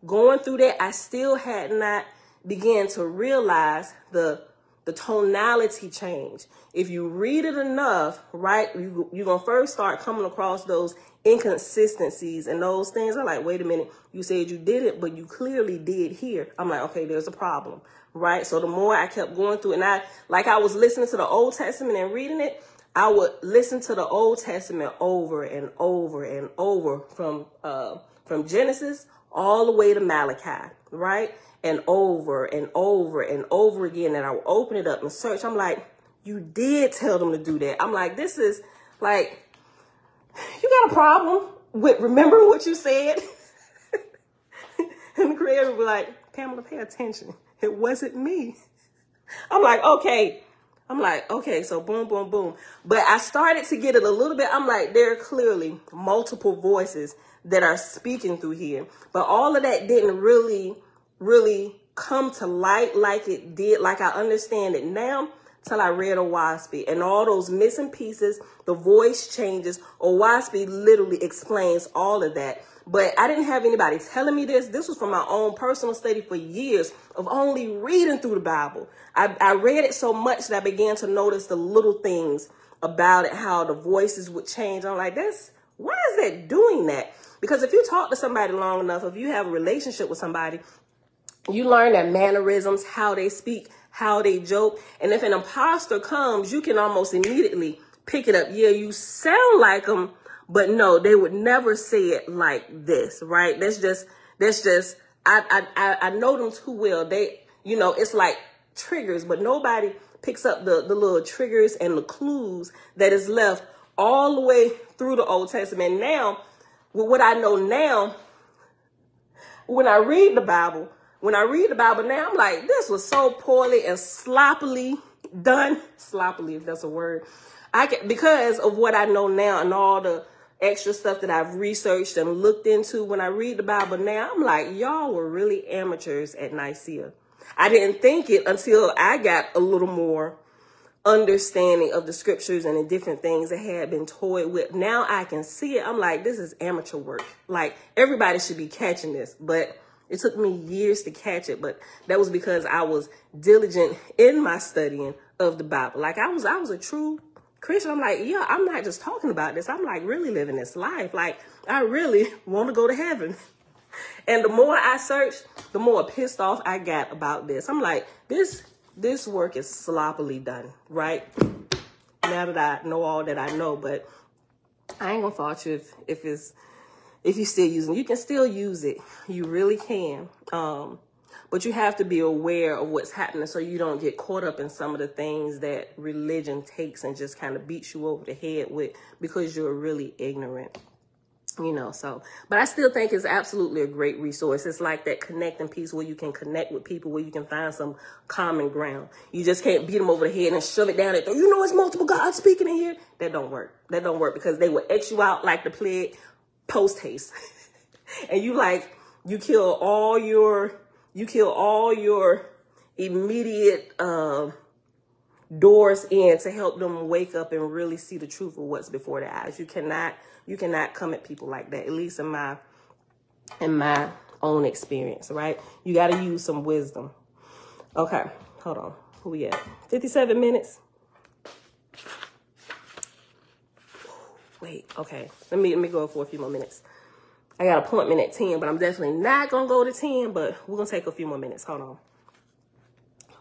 going through that, I still had not began to realize the the tonality change. If you read it enough, right, you, you're going to first start coming across those inconsistencies and those things are like, wait a minute, you said you did it, but you clearly did here. I'm like, okay, there's a problem, right? So the more I kept going through, and I, like I was listening to the Old Testament and reading it, I would listen to the Old Testament over and over and over from, uh, from Genesis all the way to Malachi, right? And over and over and over again. And I would open it up and search. I'm like, you did tell them to do that. I'm like, this is like, you got a problem with remembering what you said? [laughs] and the creator would be like, Pamela, pay attention. It wasn't me. [laughs] I'm like, okay. I'm like, okay, so boom, boom, boom. But I started to get it a little bit. I'm like, there are clearly multiple voices that are speaking through here. But all of that didn't really, really come to light like it did, like I understand it now till I read Oahspe and all those missing pieces, the voice changes. Oahspe literally explains all of that. But I didn't have anybody telling me this. This was from my own personal study for years of only reading through the Bible. I, I read it so much that I began to notice the little things about it, how the voices would change. I'm like, that's why is that doing that? Because if you talk to somebody long enough, if you have a relationship with somebody, you learn their mannerisms, how they speak, how they joke. And if an imposter comes, you can almost immediately pick it up. Yeah, you sound like them, but no, they would never say it like this, right? That's just, that's just, I, I, I know them too well. They, you know, it's like triggers, but nobody picks up the, the little triggers and the clues that is left all the way through the Old Testament. Now, with what I know now, when I read the Bible, when I read the Bible now, I'm like, this was so poorly and sloppily done. Sloppily, if that's a word. I can because of what I know now and all the extra stuff that I've researched and looked into. When I read the Bible now, I'm like, y'all were really amateurs at Nicaea. I didn't think it until I got a little more understanding of the scriptures and the different things that had been toyed with. Now I can see it. I'm like, this is amateur work. Like everybody should be catching this, but it took me years to catch it. But that was because I was diligent in my studying of the Bible. Like I was, I was a true Christian. I'm like, yeah, I'm not just talking about this. I'm like really living this life. Like I really [laughs] want to go to heaven. [laughs] And the more I searched, the more pissed off I got about this. I'm like, this this work is sloppily done, right? Now that I know all that I know, but I ain't gonna fault you if, if it's if you're still using. You can still use it. You really can. Um, but you have to be aware of what's happening so you don't get caught up in some of the things that religion takes and just kind of beats you over the head with because you're really ignorant you know so. But i still think it's absolutely a great resource. It's like that connecting piece where you can connect with people where you can find some common ground. You just can't beat them over the head and shove it down throat. You know it's multiple gods speaking in here? That don't work. That don't work because they will x you out like the plague post haste [laughs] and you like you kill all your you kill all your immediate uh, doors in to help them wake up and really see the truth of what's before their eyes you cannot you cannot come at people like that, at least in my in my own experience, right? You got to use some wisdom. Okay, hold on. Who we at? 57 minutes. Wait, okay. Let me let me go for a few more minutes. I got appointment at 10, but I'm definitely not gonna go to 10, but we're gonna take a few more minutes. Hold on.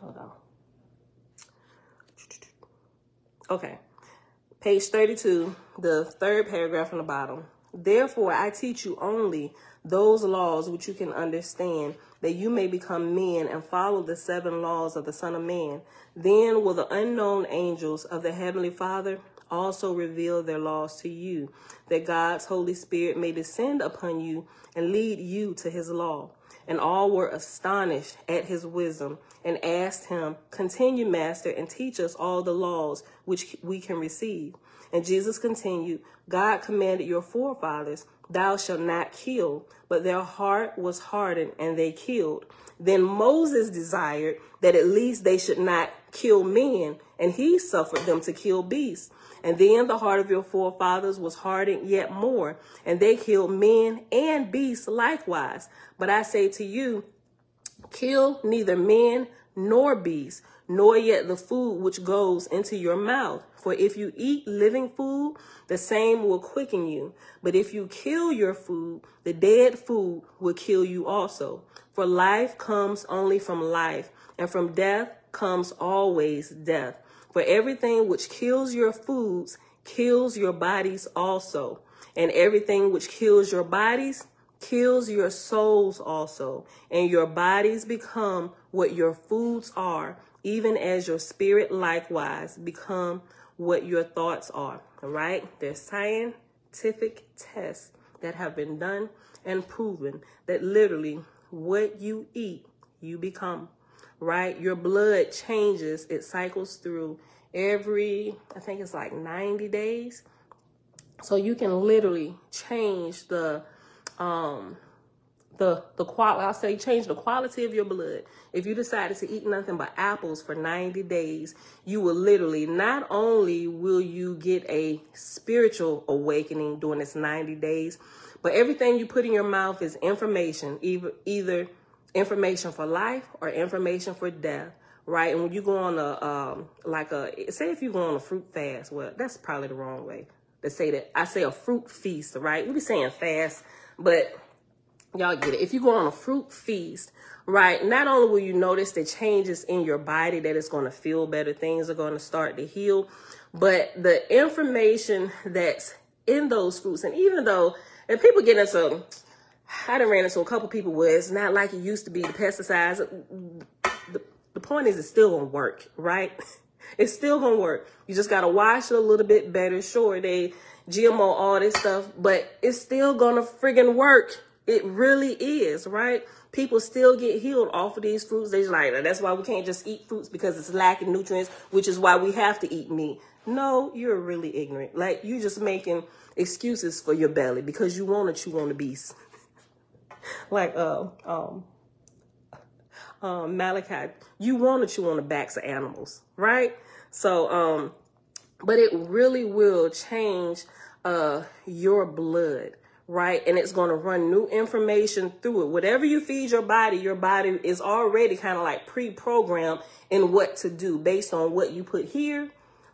Hold on. Okay. Page 32, the third paragraph from the bottom. Therefore, I teach you only those laws which you can understand, that you may become men and follow the seven laws of the Son of Man. Then will the unknown angels of the Heavenly Father also reveal their laws to you, that God's Holy Spirit may descend upon you and lead you to his law. And all were astonished at his wisdom and asked him, Continue, Master, and teach us all the laws which we can receive. And Jesus continued, God commanded your forefathers, Thou shalt not kill, but their heart was hardened and they killed. Then Moses desired that at least they should not kill men, and he suffered them to kill beasts. And then the heart of your forefathers was hardened yet more, and they killed men and beasts likewise. But I say to you, kill neither men nor beasts, nor yet the food which goes into your mouth. For if you eat living food, the same will quicken you. But if you kill your food, the dead food will kill you also. For life comes only from life, and from death comes always death. For everything which kills your foods kills your bodies also. And everything which kills your bodies kills your souls also. And your bodies become what your foods are even as your spirit likewise become what your thoughts are. All right? There's scientific tests that have been done and proven that literally what you eat, you become. Right? Your blood changes, it cycles through every, I think it's like 90 days. So you can literally change the um the the quality I'll say change the quality of your blood. If you decided to eat nothing but apples for 90 days, you will literally not only will you get a spiritual awakening during this 90 days, but everything you put in your mouth is information, either either information for life or information for death. Right, and when you go on a um, like a say if you go on a fruit fast, well, that's probably the wrong way to say that. I say a fruit feast, right? We be saying fast, but y'all get it. If you go on a fruit feast, right, not only will you notice the changes in your body that it's going to feel better, things are going to start to heal, but the information that's in those fruits, and even though, and people get into, I done ran into a couple people where it's not like it used to be, the pesticides, the, the point is it's still gonna work, right? [laughs] It's still gonna work. You just gotta wash it a little bit better. Sure, they GMO, all this stuff, but it's still gonna friggin' work. It really is, right? People still get healed off of these fruits. They're like, that's why we can't just eat fruits because it's lacking nutrients, which is why we have to eat meat. No, you're really ignorant. Like you're just making excuses for your belly because you want to chew on the beast. [laughs] like uh, um um Malachi, you want to chew on the backs of animals, right? So um but it really will change uh your blood right and it's going to run new information through it whatever you feed your body your body is already kind of like pre-programmed in what to do based on what you put here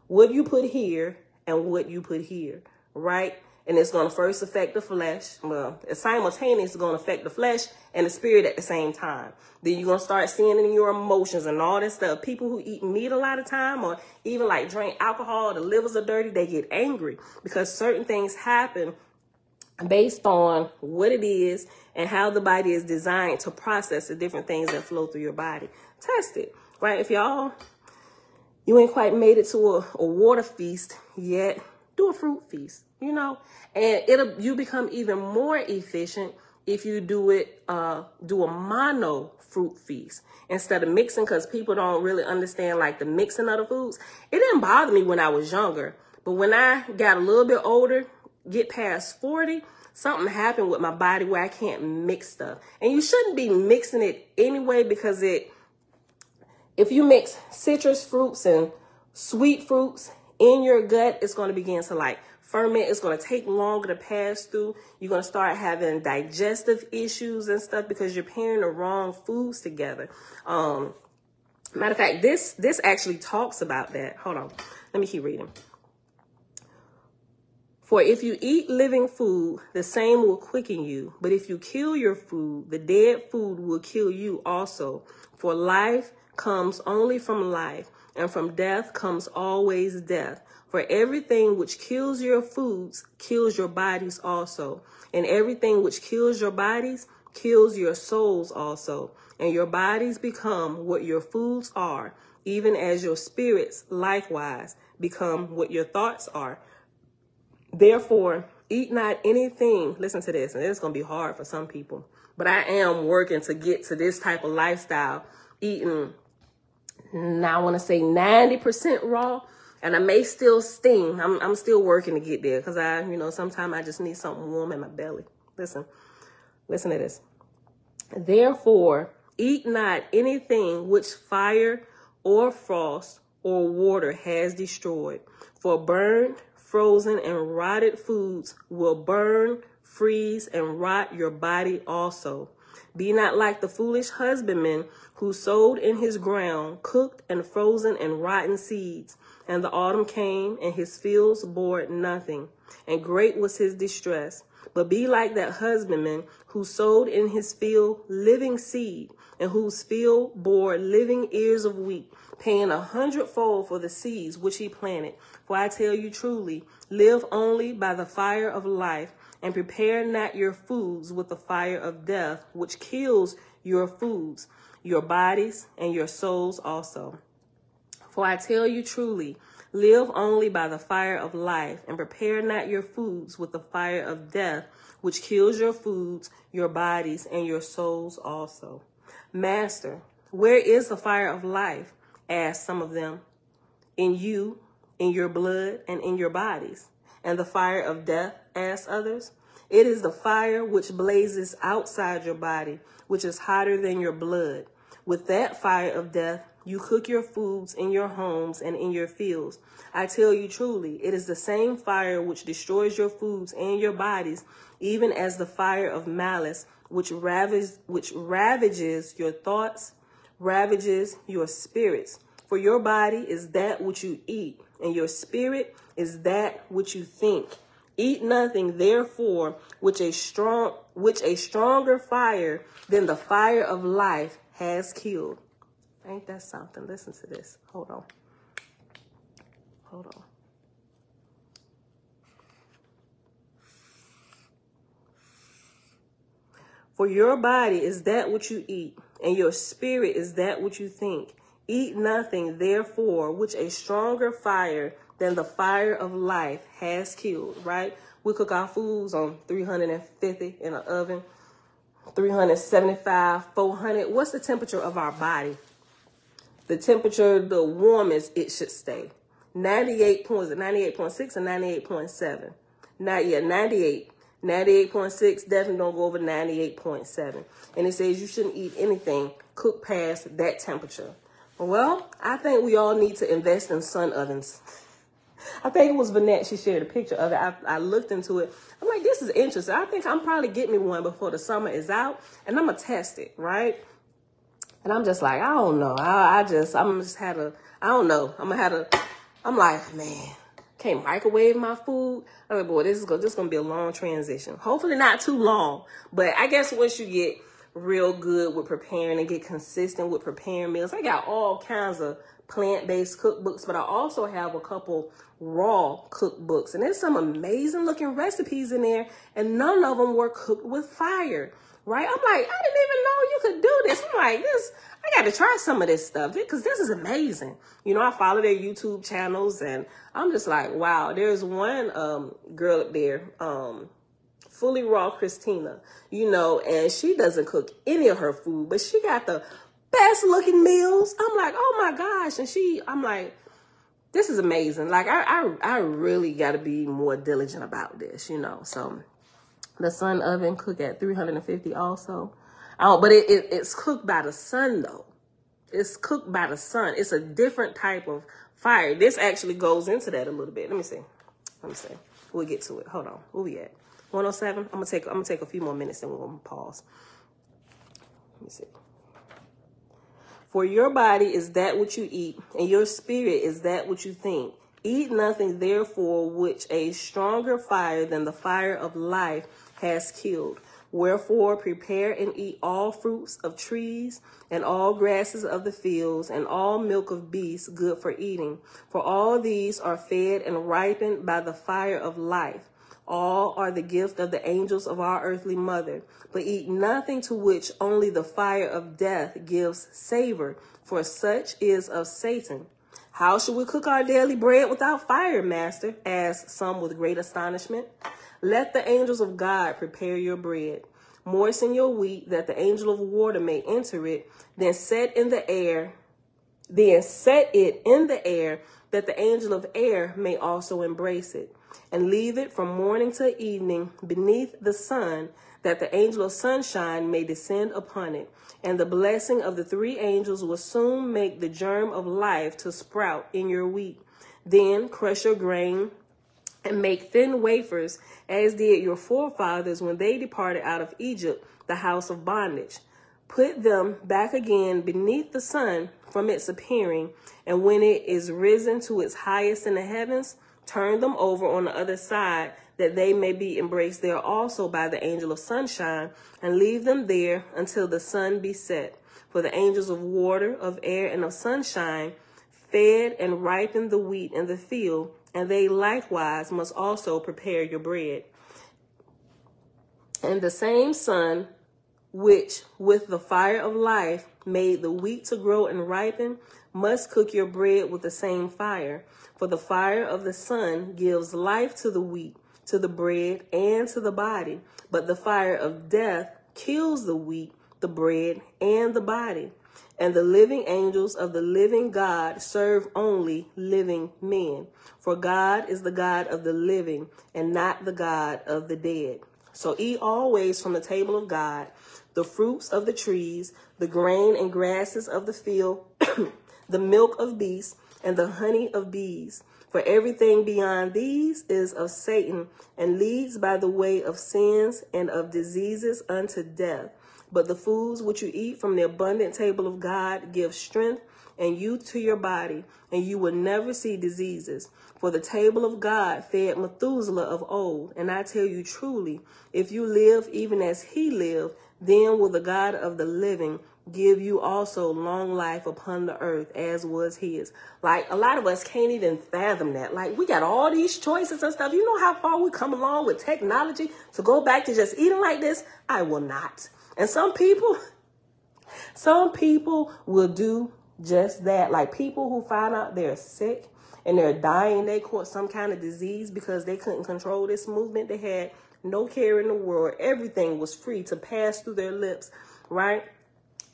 what you put here and what you put here right and it's going to first affect the flesh. Well, it's simultaneously going to affect the flesh and the spirit at the same time. Then you're going to start seeing in your emotions and all that stuff. People who eat meat a lot of time or even like drink alcohol, the livers are dirty, they get angry because certain things happen based on what it is and how the body is designed to process the different things that flow through your body. Test it, right? If y'all, you ain't quite made it to a, a water feast yet, do a fruit feast you know, and it'll you become even more efficient if you do it uh do a mono fruit feast instead of mixing because people don't really understand like the mixing of the foods. It didn't bother me when I was younger, but when I got a little bit older, get past 40, something happened with my body where I can't mix stuff. And you shouldn't be mixing it anyway because it if you mix citrus fruits and sweet fruits in your gut, it's going to begin to like ferment. It's going to take longer to pass through. You're going to start having digestive issues and stuff because you're pairing the wrong foods together. Um, matter of fact, this this actually talks about that. Hold on. Let me keep reading. For if you eat living food, the same will quicken you. But if you kill your food, the dead food will kill you also. For life comes only from life, and from death comes always death. For everything which kills your foods kills your bodies also. And everything which kills your bodies kills your souls also. And your bodies become what your foods are, even as your spirits likewise become what your thoughts are. Therefore, eat not anything. Listen to this, and it's going to be hard for some people, but I am working to get to this type of lifestyle, eating, now I want to say 90% raw and I may still sting. I'm I'm still working to get there because I, you know, sometimes I just need something warm in my belly. Listen, listen to this. Therefore, eat not anything which fire or frost or water has destroyed. For burned, frozen, and rotted foods will burn, freeze, and rot your body also. Be not like the foolish husbandman who sowed in his ground cooked and frozen and rotten seeds and the autumn came, and his fields bore nothing, and great was his distress. But be like that husbandman who sowed in his field living seed, and whose field bore living ears of wheat, paying a hundredfold for the seeds which he planted. For I tell you truly, live only by the fire of life, and prepare not your foods with the fire of death, which kills your foods, your bodies, and your souls also. For I tell you truly, live only by the fire of life, and prepare not your foods with the fire of death, which kills your foods, your bodies, and your souls also. Master, where is the fire of life? asked some of them. In you, in your blood, and in your bodies. And the fire of death? asked others. It is the fire which blazes outside your body, which is hotter than your blood. With that fire of death, you cook your foods in your homes and in your fields. I tell you truly, it is the same fire which destroys your foods and your bodies, even as the fire of malice which ravages, which ravages your thoughts, ravages your spirits. For your body is that which you eat, and your spirit is that which you think. Eat nothing, therefore, which a strong which a stronger fire than the fire of life has killed. Ain't that something? Listen to this. Hold on. Hold on. For your body is that which you eat, and your spirit is that which you think. Eat nothing, therefore, which a stronger fire than the fire of life has killed, right? We cook our foods on 350 in an oven, 375, 400. What's the temperature of our body? The temperature, the warmest it should stay. 98 points, 98.6 and 98.7. Not yet, 98. 98.6 definitely don't go over 98.7. And it says you shouldn't eat anything cooked past that temperature. Well, I think we all need to invest in sun ovens. [laughs] I think it was Vanette. She shared a picture of it. I, I looked into it. I'm like, this is interesting. I think I'm probably getting me one before the summer is out, and I'm gonna test it, right? And I'm just like, I don't know. I, I just, I'm just had a, I don't know. I'm gonna have a, I'm like, man, can't microwave my food. I'm like, boy, this is gonna, this is gonna be a long transition. Hopefully not too long, but I guess once you get real good with preparing and get consistent with preparing meals. I got all kinds of plant-based cookbooks, but I also have a couple raw cookbooks. And there's some amazing looking recipes in there, and none of them were cooked with fire. Right? I'm like, I didn't even know you could do this. I'm like, this, I got to try some of this stuff because this is amazing. You know, I follow their YouTube channels and I'm just like, wow. There's one um, girl up there, um, fully raw Kristina, you know, and she doesn't cook any of her food, but she got the best looking meals. I'm like, oh my gosh. And she, I'm like, this is amazing. Like I, I, I really got to be more diligent about this, you know. So the sun oven cook at 350 also. Oh, but it, it, it's cooked by the sun though. It's cooked by the sun. It's a different type of fire. This actually goes into that a little bit. Let me see. Let me see. We'll get to it. Hold on. Where we at? 107. I'm gonna take I'm gonna take a few more minutes and we're gonna pause. Let me see. For your body is that which you eat, and your spirit is that which you think. Eat nothing, therefore, which a stronger fire than the fire of life has killed. Wherefore, prepare and eat all fruits of trees, and all grasses of the fields, and all milk of beasts good for eating. For all these are fed and ripened by the fire of life. All are the gift of the angels of our earthly mother. But eat nothing to which only the fire of death gives savor, for such is of Satan. How should we cook our daily bread without fire, master? asked some with great astonishment. Let the angels of God prepare your bread. Moisten your wheat that the angel of water may enter it, then set in the air, then set it in the air that the angel of air may also embrace it and leave it from morning to evening beneath the sun, that the angel of sunshine may descend upon it. And the blessing of the three angels will soon make the germ of life to sprout in your wheat. Then crush your grain and make thin wafers, as did your forefathers when they departed out of Egypt, the house of bondage. Put them back again beneath the sun from its appearing, and when it is risen to its highest in the heavens, turn them over on the other side that they may be embraced there also by the angel of sunshine, and leave them there until the sun be set. For the angels of water, of air, and of sunshine fed and ripened the wheat in the field, and they likewise must also prepare your bread. And the same sun, which with the fire of life made the wheat to grow and ripen, must cook your bread with the same fire. For the fire of the sun gives life to the wheat, to the bread, and to the body. But the fire of death kills the wheat, the bread, and the body. And the living angels of the living God serve only living men. For God is the God of the living and not the God of the dead. So eat always from the table of God the fruits of the trees, the grain and grasses of the field, [clears throat] the milk of beasts, and the honey of bees. For everything beyond these is of Satan and leads by the way of sins and of diseases unto death. But the foods which you eat from the abundant table of God give strength and youth to your body, and you will never see diseases. For the table of God fed Methuselah of old. And I tell you truly, if you live even as he lived, then will the God of the living give you also long life upon the earth as was his. Like a lot of us can't even fathom that. Like we got all these choices and stuff. You know how far we come along with technology to go back to just eating like this? I will not. And some people, some people will do just that. Like people who find out they're sick and they're dying, they caught some kind of disease because they couldn't control this movement. They had no care in the world. Everything was free to pass through their lips, right?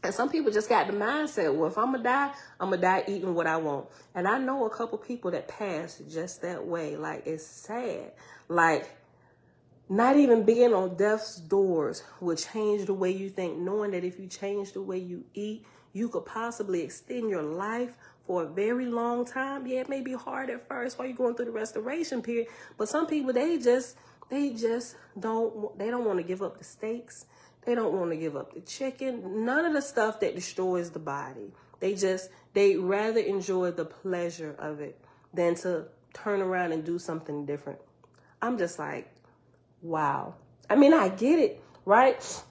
And some people just got the mindset, well, if I'm gonna die, I'm gonna die eating what I want. And I know a couple people that pass just that way. Like it's sad. Like not even being on death's doors will change the way you think, knowing that if you change the way you eat, you could possibly extend your life for a very long time. Yeah, it may be hard at first while you're going through the restoration period, but some people they just they just don't they don't want to give up the steaks. They don't want to give up the chicken. None of the stuff that destroys the body. They just they rather enjoy the pleasure of it than to turn around and do something different. I'm just like, wow. I mean, I get it, right?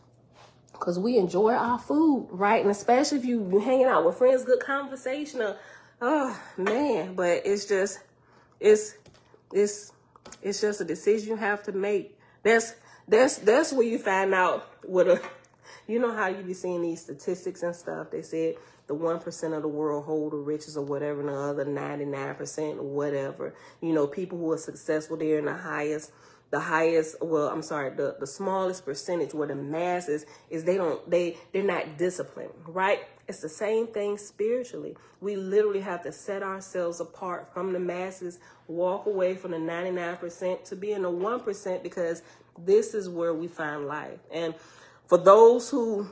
Because we enjoy our food, right? And especially if you, hanging out with friends, good conversation. Or, oh man, but it's just, it's, it's, it's just a decision you have to make. That's that's that's where you find out what a, you know how you be seeing these statistics and stuff. They said the one percent of the world hold the riches or whatever, and the other ninety nine percent whatever. You know, people who are successful, they're in the highest the highest well i'm sorry the, the smallest percentage where the masses is they don't they they're not disciplined right? It's the same thing spiritually. We literally have to set ourselves apart from the masses walk away from the 99% to be in the 1% because this is where we find life. And for those who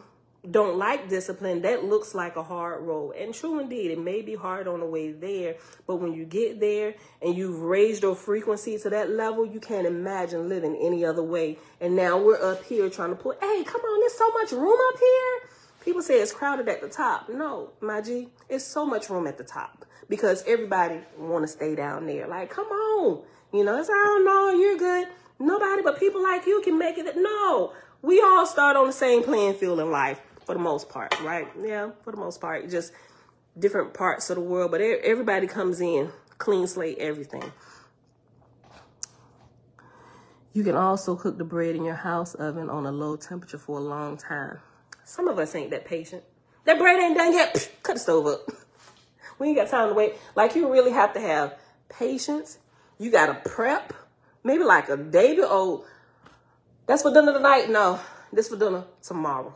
don't like discipline, that looks like a hard road. And true indeed, it may be hard on the way there, but when you get there and you've raised your frequency to that level, you can't imagine living any other way. And now we're up here trying to put, hey, come on, there's so much room up here. People say it's crowded at the top. No, my G, it's so much room at the top because everybody want to stay down there. Like, come on. You know, it's, I don't know, you're good. Nobody but people like you can make it. No, we all start on the same playing field in life for the most part, right? Yeah, for the most part, just different parts of the world, but everybody comes in clean slate, everything. You can also cook the bread in your house oven on a low temperature for a long time. Some of us ain't that patient. That bread ain't done yet. Cut the stove up. [laughs] We ain't got time to wait. Like you really have to have patience. You got to prep. Maybe like a day or oh, that's for dinner tonight. No, this for dinner tomorrow.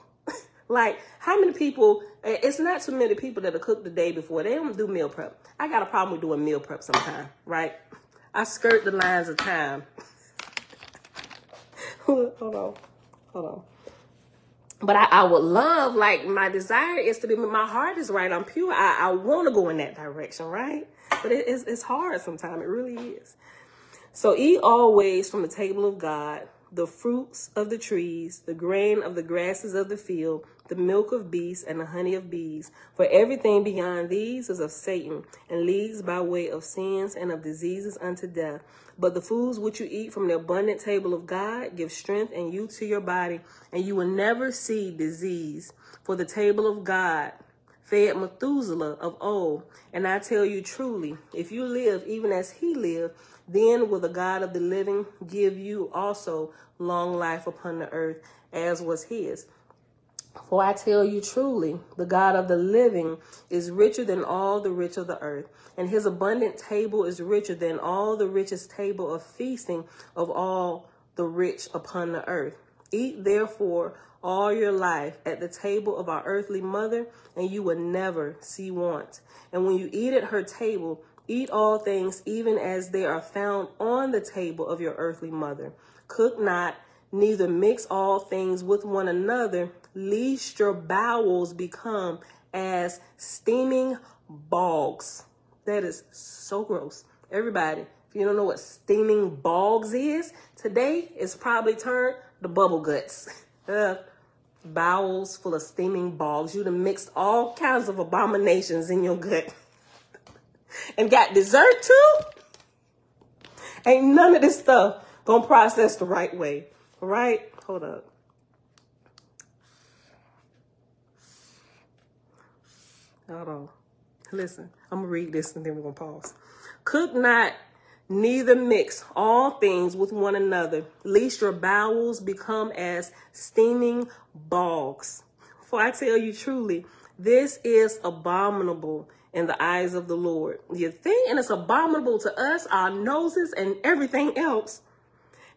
Like, how many people, it's not too many people that are cooked the day before. They don't do meal prep. I got a problem with doing meal prep sometimes, right? I skirt the lines of time. [laughs] hold on. Hold on. But I, I would love, like, my desire is to be, my heart is right. I'm pure. I, I want to go in that direction, right? But it, it's, it's hard sometimes. It really is. So eat always from the table of God the fruits of the trees, the grain of the grasses of the field, the milk of beasts, and the honey of bees. For everything beyond these is of Satan, and leads by way of sins and of diseases unto death. But the foods which you eat from the abundant table of God give strength and youth to your body, and you will never see disease. For the table of God fed Methuselah of old. And I tell you truly, if you live even as he lived, then will the God of the living give you also long life upon the earth, as was his. For I tell you truly, the God of the living is richer than all the rich of the earth, and his abundant table is richer than all the richest table of feasting of all the rich upon the earth. Eat therefore all your life at the table of our earthly mother, and you will never see want. And when you eat at her table, eat all things even as they are found on the table of your earthly mother. Cook not, neither mix all things with one another, lest your bowels become as steaming bogs. That is so gross. Everybody, if you don't know what steaming bogs is, today it's probably turned the bubble guts. [laughs] Uh, bowels full of steaming bogs. You'd have mixed all kinds of abominations in your gut. [laughs] and got dessert too. Ain't none of this stuff gonna process the right way. Right? Hold up. Hold on. Listen, I'm gonna read this and then we're gonna pause. Cook not, neither mix all things with one another, lest your bowels become as steaming bogs. For I tell you truly, This is abominable in the eyes of the Lord. You think, and it's abominable to us, our noses, and everything else.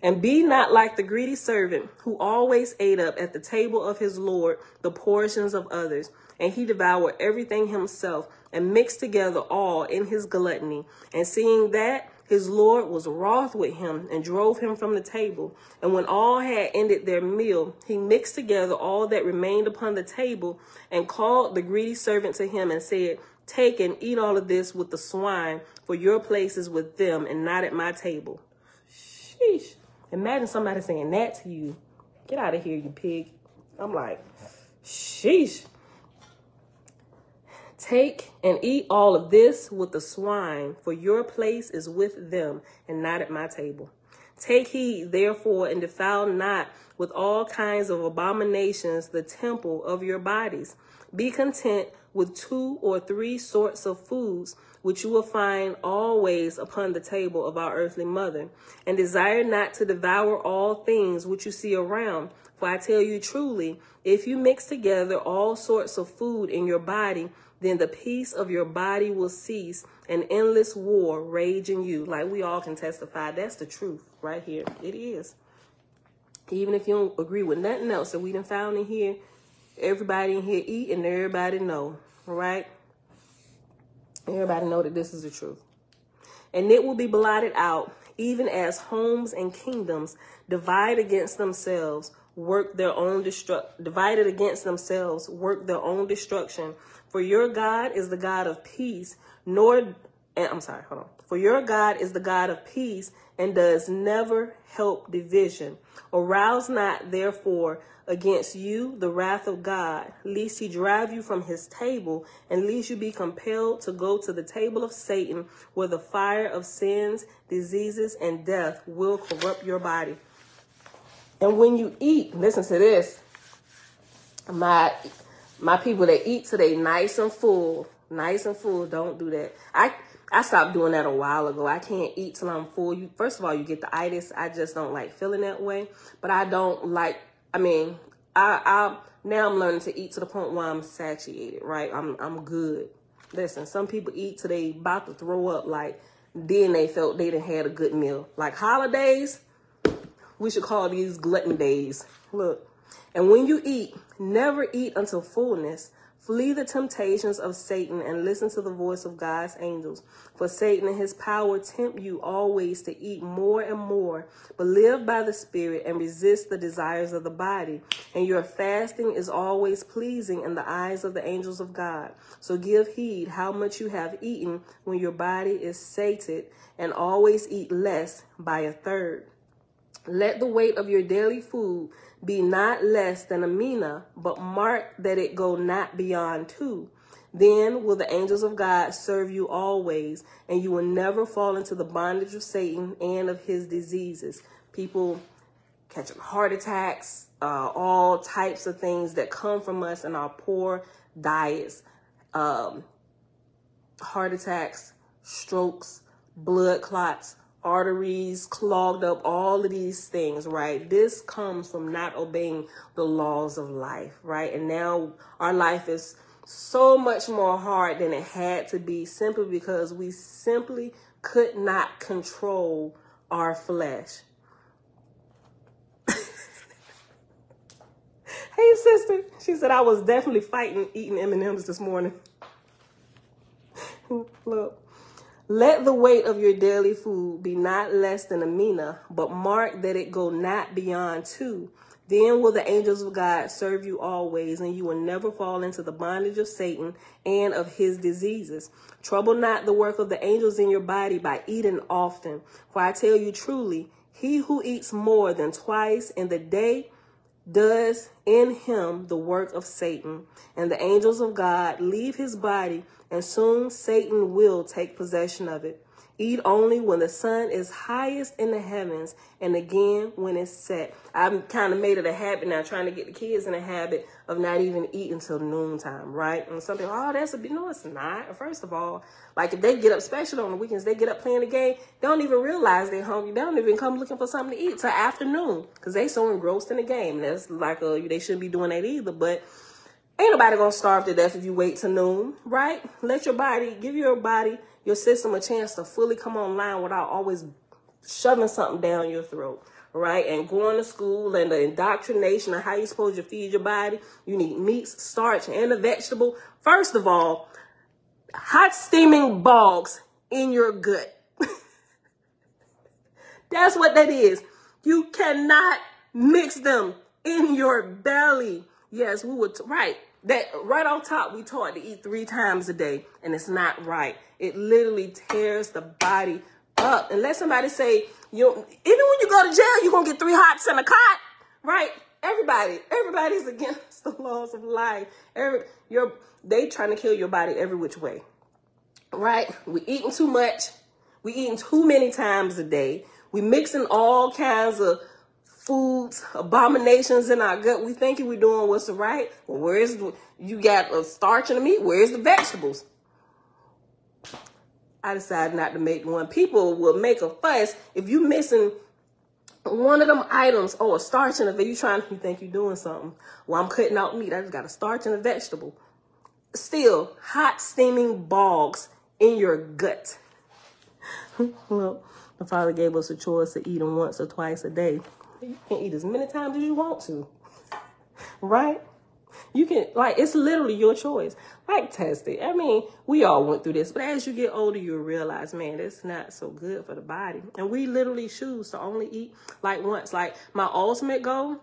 And be not like the greedy servant who always ate up at the table of his Lord the portions of others, and he devoured everything himself and mixed together all in his gluttony. And seeing that, his Lord was wroth with him and drove him from the table. And when all had ended their meal, he mixed together all that remained upon the table and called the greedy servant to him and said, Take and eat all of this with the swine, for your place is with them and not at my table. Sheesh. Imagine somebody saying that to you. Get out of here, you pig. I'm like, sheesh. Take and eat all of this with the swine, for your place is with them and not at my table. Take heed, therefore, and defile not with all kinds of abominations the temple of your bodies. Be content with two or three sorts of foods, which you will find always upon the table of our earthly mother. And desire not to devour all things which you see around. For I tell you truly, if you mix together all sorts of food in your body, then the peace of your body will cease and endless war rage in you. Like we all can testify, that's the truth right here. It is. Even if you don't agree with nothing else that we done found in here, everybody in here eat and everybody know, right? Everybody know that this is the truth. And it will be blotted out, even as homes and kingdoms divide against themselves, work their own destruct divided against themselves, work their own destruction. For your God is the God of peace, nor and I'm sorry, hold on. For your God is the God of peace and does never help division. Arouse not, therefore, against you the wrath of God, lest he drive you from his table, and lest you be compelled to go to the table of Satan, where the fire of sins, diseases, and death will corrupt your body. And when you eat, listen to this. My my people that eat today nice and full, nice and full, don't do that. I I stopped doing that a while ago. I can't eat till I'm full. You first of all, you get the itis. I just don't like feeling that way. But I don't like I mean, I I now I'm learning to eat to the point where I'm satiated, right? I'm I'm good. Listen, some people eat till they about to throw up like then they felt they didn't had a good meal. Like holidays, we should call these glutton days. Look. And when you eat, never eat until fullness. Flee the temptations of Satan and listen to the voice of God's angels. For Satan and his power tempt you always to eat more and more, but live by the Spirit and resist the desires of the body. And your fasting is always pleasing in the eyes of the angels of God. So give heed how much you have eaten when your body is sated, and always eat less by a third. Let the weight of your daily food be not less than a mina, but mark that it go not beyond two. Then will the angels of God serve you always, and you will never fall into the bondage of Satan and of his diseases. People catching heart attacks, uh, all types of things that come from us in our poor diets, um, heart attacks, strokes, blood clots, arteries clogged up, all of these things, right? This comes from not obeying the laws of life, right? And now our life is so much more hard than it had to be simply because we simply could not control our flesh. [laughs] hey sister, she said I was definitely fighting eating M&Ms this morning. [laughs] Look. Let the weight of your daily food be not less than a mina, but mark that it go not beyond two. Then will the angels of God serve you always, and you will never fall into the bondage of Satan and of his diseases. Trouble not the work of the angels in your body by eating often. For I tell you truly, he who eats more than twice in the day does in him the work of Satan. And the angels of God leave his body and soon Satan will take possession of it. Eat only when the sun is highest in the heavens and again when it's set. I've kind of made it a habit now, trying to get the kids in a habit of not even eating until noontime, right? And something, oh, that's a bit, no, it's not. First of all, like if they get up, especially on the weekends, they get up playing the game, they don't even realize they're hungry. They don't even come looking for something to eat till afternoon because they so engrossed in the game. That's like, a, they shouldn't be doing that either. But Ain't nobody gonna starve to death if you wait till noon, right? Let your body, give your body, your system a chance to fully come online without always shoving something down your throat, right? And going to school and the indoctrination of how you're supposed to feed your body. You need meats, starch, and a vegetable. First of all, hot steaming bogs in your gut. [laughs] That's what that is. You cannot mix them in your belly. Yes, we would, right. That right on top, we taught to eat three times a day, and it's not right. It literally tears the body up. And let somebody say, you even when you go to jail, you're gonna get three hots and a cot, right? Everybody, everybody's [laughs] against the laws of life. Every you're they trying to kill your body every which way. Right? We eating too much. We eating too many times a day. We mixing all kinds of foods, abominations in our gut. We thinking we're doing what's right. Well, where's the, you got a starch in the meat? Where's the vegetables? I decided not to make one. People will make a fuss if you missing one of them items. Oh, a starch in a vegetable. You trying? You think you're doing something? Well, I'm cutting out meat. I just got a starch and a vegetable. Still, hot steaming bogs in your gut. [laughs] well, the Father gave us a choice to eat them once or twice a day. You can eat as many times as you want to, right? You can like it's literally your choice. Like test it. I mean, we all went through this, but as you get older, you realize, man, it's not so good for the body. And we literally choose to only eat like once. Like my ultimate goal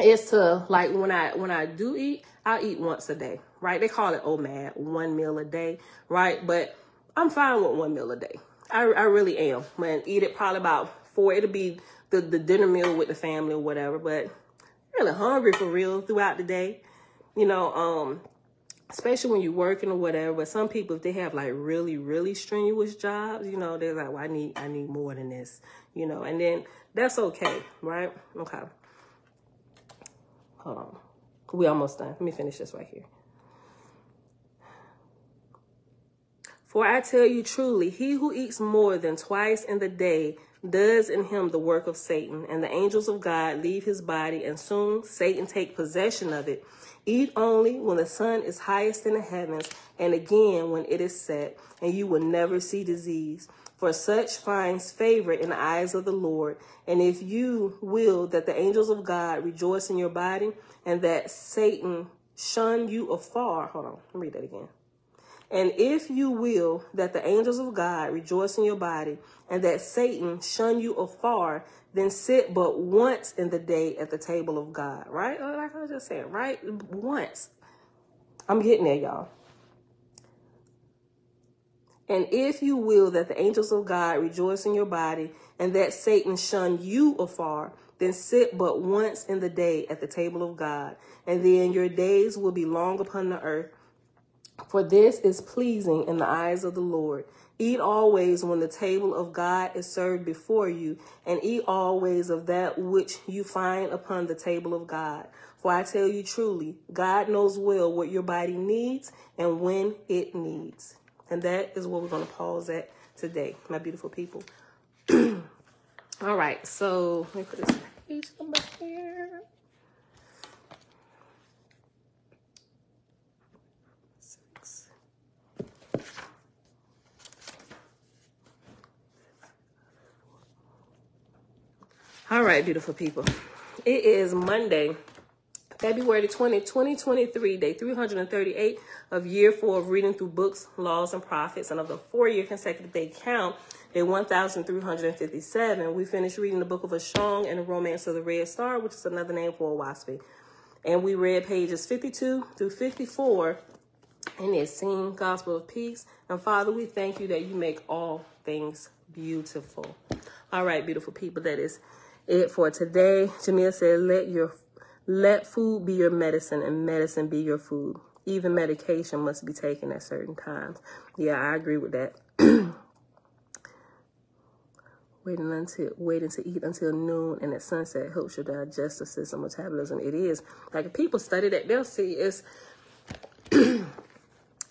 is to like when I when I do eat, I'll eat once a day. Right? They call it oh, OMAD, one meal a day, right? But I'm fine with one meal a day. I, I really am. Man, eat it probably about four. It'll be the, the dinner meal with the family or whatever. But really hungry for real throughout the day you know, um, especially when you're working or whatever. But some people, if they have like really, really strenuous jobs, you know, they're like, well, I need, I need more than this, you know, and then that's okay, right? Okay. Hold on. We almost done. Let me finish this right here. For I tell you truly, he who eats more than twice in the day does in him the work of Satan, and the angels of God leave his body, and soon Satan take possession of it. Eat only when the sun is highest in the heavens, and again when it is set, and you will never see disease. For such finds favor in the eyes of the Lord. And if you will that the angels of God rejoice in your body, and that Satan shun you afar. Hold on, let me read that again. And if you will that the angels of God rejoice in your body, and that Satan shun you afar, then sit but once in the day at the table of God, right? Oh, like I was just saying, right? Once. I'm getting there, y'all. And if you will that the angels of God rejoice in your body and that Satan shun you afar, then sit but once in the day at the table of God, and then your days will be long upon the earth. For this is pleasing in the eyes of the Lord. Eat always when the table of God is served before you, and eat always of that which you find upon the table of God. For I tell you truly, God knows well what your body needs and when it needs. And that is what we're going to pause at today, my beautiful people. [clears throat] All right, so let me put this page. All right, beautiful people. It is Monday, February 20, 2023, day 338 of year four of reading through books, laws, and prophets. And of the four year consecutive day count, day 1357, we finished reading the book of Ashong and the romance of the Red Star, which is another name for Oahspe. And we read pages 52 through 54 in the Essene Gospel of Peace. And Father, we thank you that you make all things beautiful. All right, beautiful people, that is it for today. Jamia said, let your let food be your medicine and medicine be your food. Even medication must be taken at certain times. Yeah, I agree with that. [clears throat] waiting until waiting to eat until noon and at sunset helps your digestive system metabolism. It is like if people study that, they'll see it's [clears throat]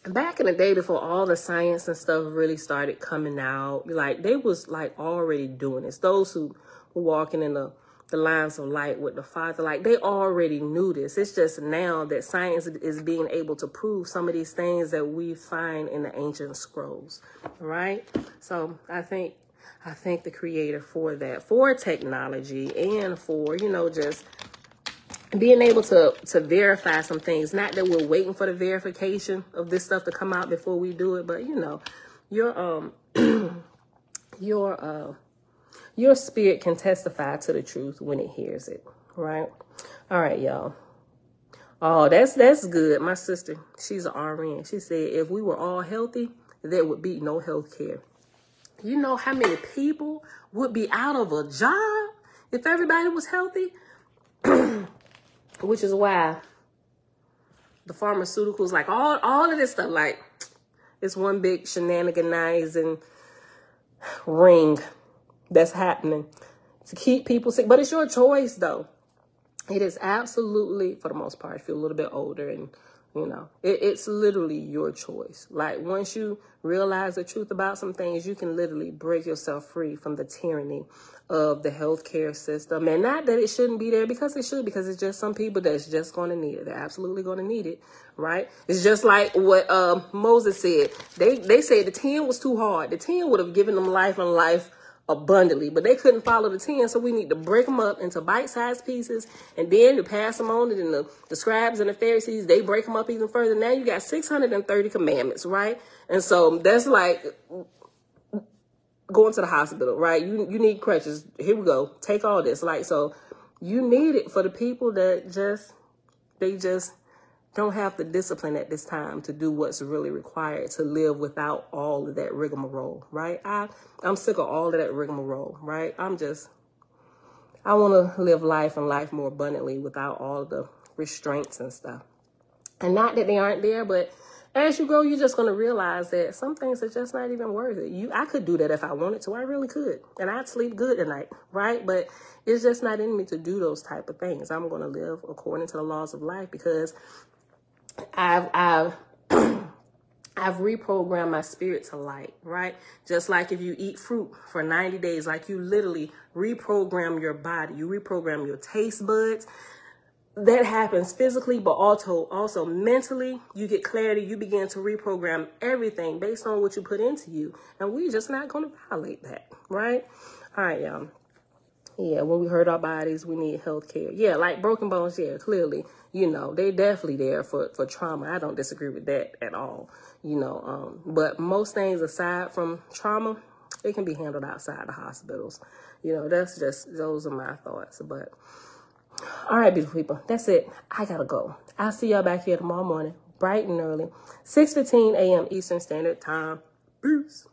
back in the day before all the science and stuff really started coming out. Like they was like already doing this. Those who walking in the the lines of light with the Father. Like they already knew this. It's just now that science is being able to prove some of these things that we find in the ancient scrolls. Right? So I think I thank the creator for that, for technology and for, you know, just being able to to verify some things. Not that we're waiting for the verification of this stuff to come out before we do it, but you know, your um [clears throat] your uh your spirit can testify to the truth when it hears it, right? All right, y'all. Oh, that's that's good. My sister, she's an RN. She said if we were all healthy, there would be no health care. You know how many people would be out of a job if everybody was healthy? [clears throat] Which is why the pharmaceuticals, like all, all of this stuff, like it's one big shenaniganizing ring that's happening to keep people sick. But it's your choice, though. It is absolutely, for the most part, if you're a little bit older and you know, it, it's literally your choice. Like once you realize the truth about some things, you can literally break yourself free from the tyranny of the healthcare system. And not that it shouldn't be there because it should, because it's just some people that's just going to need it. They're absolutely going to need it, right? It's just like what um, Moses said. They they said the ten was too hard. The ten would have given them life and life abundantly, but they couldn't follow the 10. So we need to break them up into bite sized pieces and then to pass them on. And then the, the scribes and the Pharisees, they break them up even further. Now you got 630 commandments, right? And so that's like going to the hospital, right? You, you need crutches. Here we go. Take all this. Like, so you need it for the people that just, they just don't have the discipline at this time to do what's really required to live without all of that rigmarole, right? I I'm sick of all of that rigmarole, right? I'm just I want to live life and life more abundantly without all the restraints and stuff. And not that they aren't there, but as you grow, you're just going to realize that some things are just not even worth it. You, I could do that if I wanted to. I really could, and I'd sleep good at night, right? But it's just not in me to do those type of things. I'm going to live according to the laws of life because I've I've [clears throat] I've reprogrammed my spirit to light, right? Just like if you eat fruit for 90 days, like you literally reprogram your body, you reprogram your taste buds. That happens physically, but also also mentally. You get clarity. You begin to reprogram everything based on what you put into you, and we're just not going to violate that, right? All right, y'all. Yeah, when we hurt our bodies, we need health care. Yeah, like broken bones, yeah, clearly, you know, they're definitely there for, for trauma. I don't disagree with that at all, you know. Um, but most things aside from trauma, it can be handled outside the hospitals. You know, that's just, those are my thoughts. But, all right, beautiful people, that's it. I gotta go. I'll see y'all back here tomorrow morning, bright and early, 6.15 a.m. Eastern Standard Time. Peace.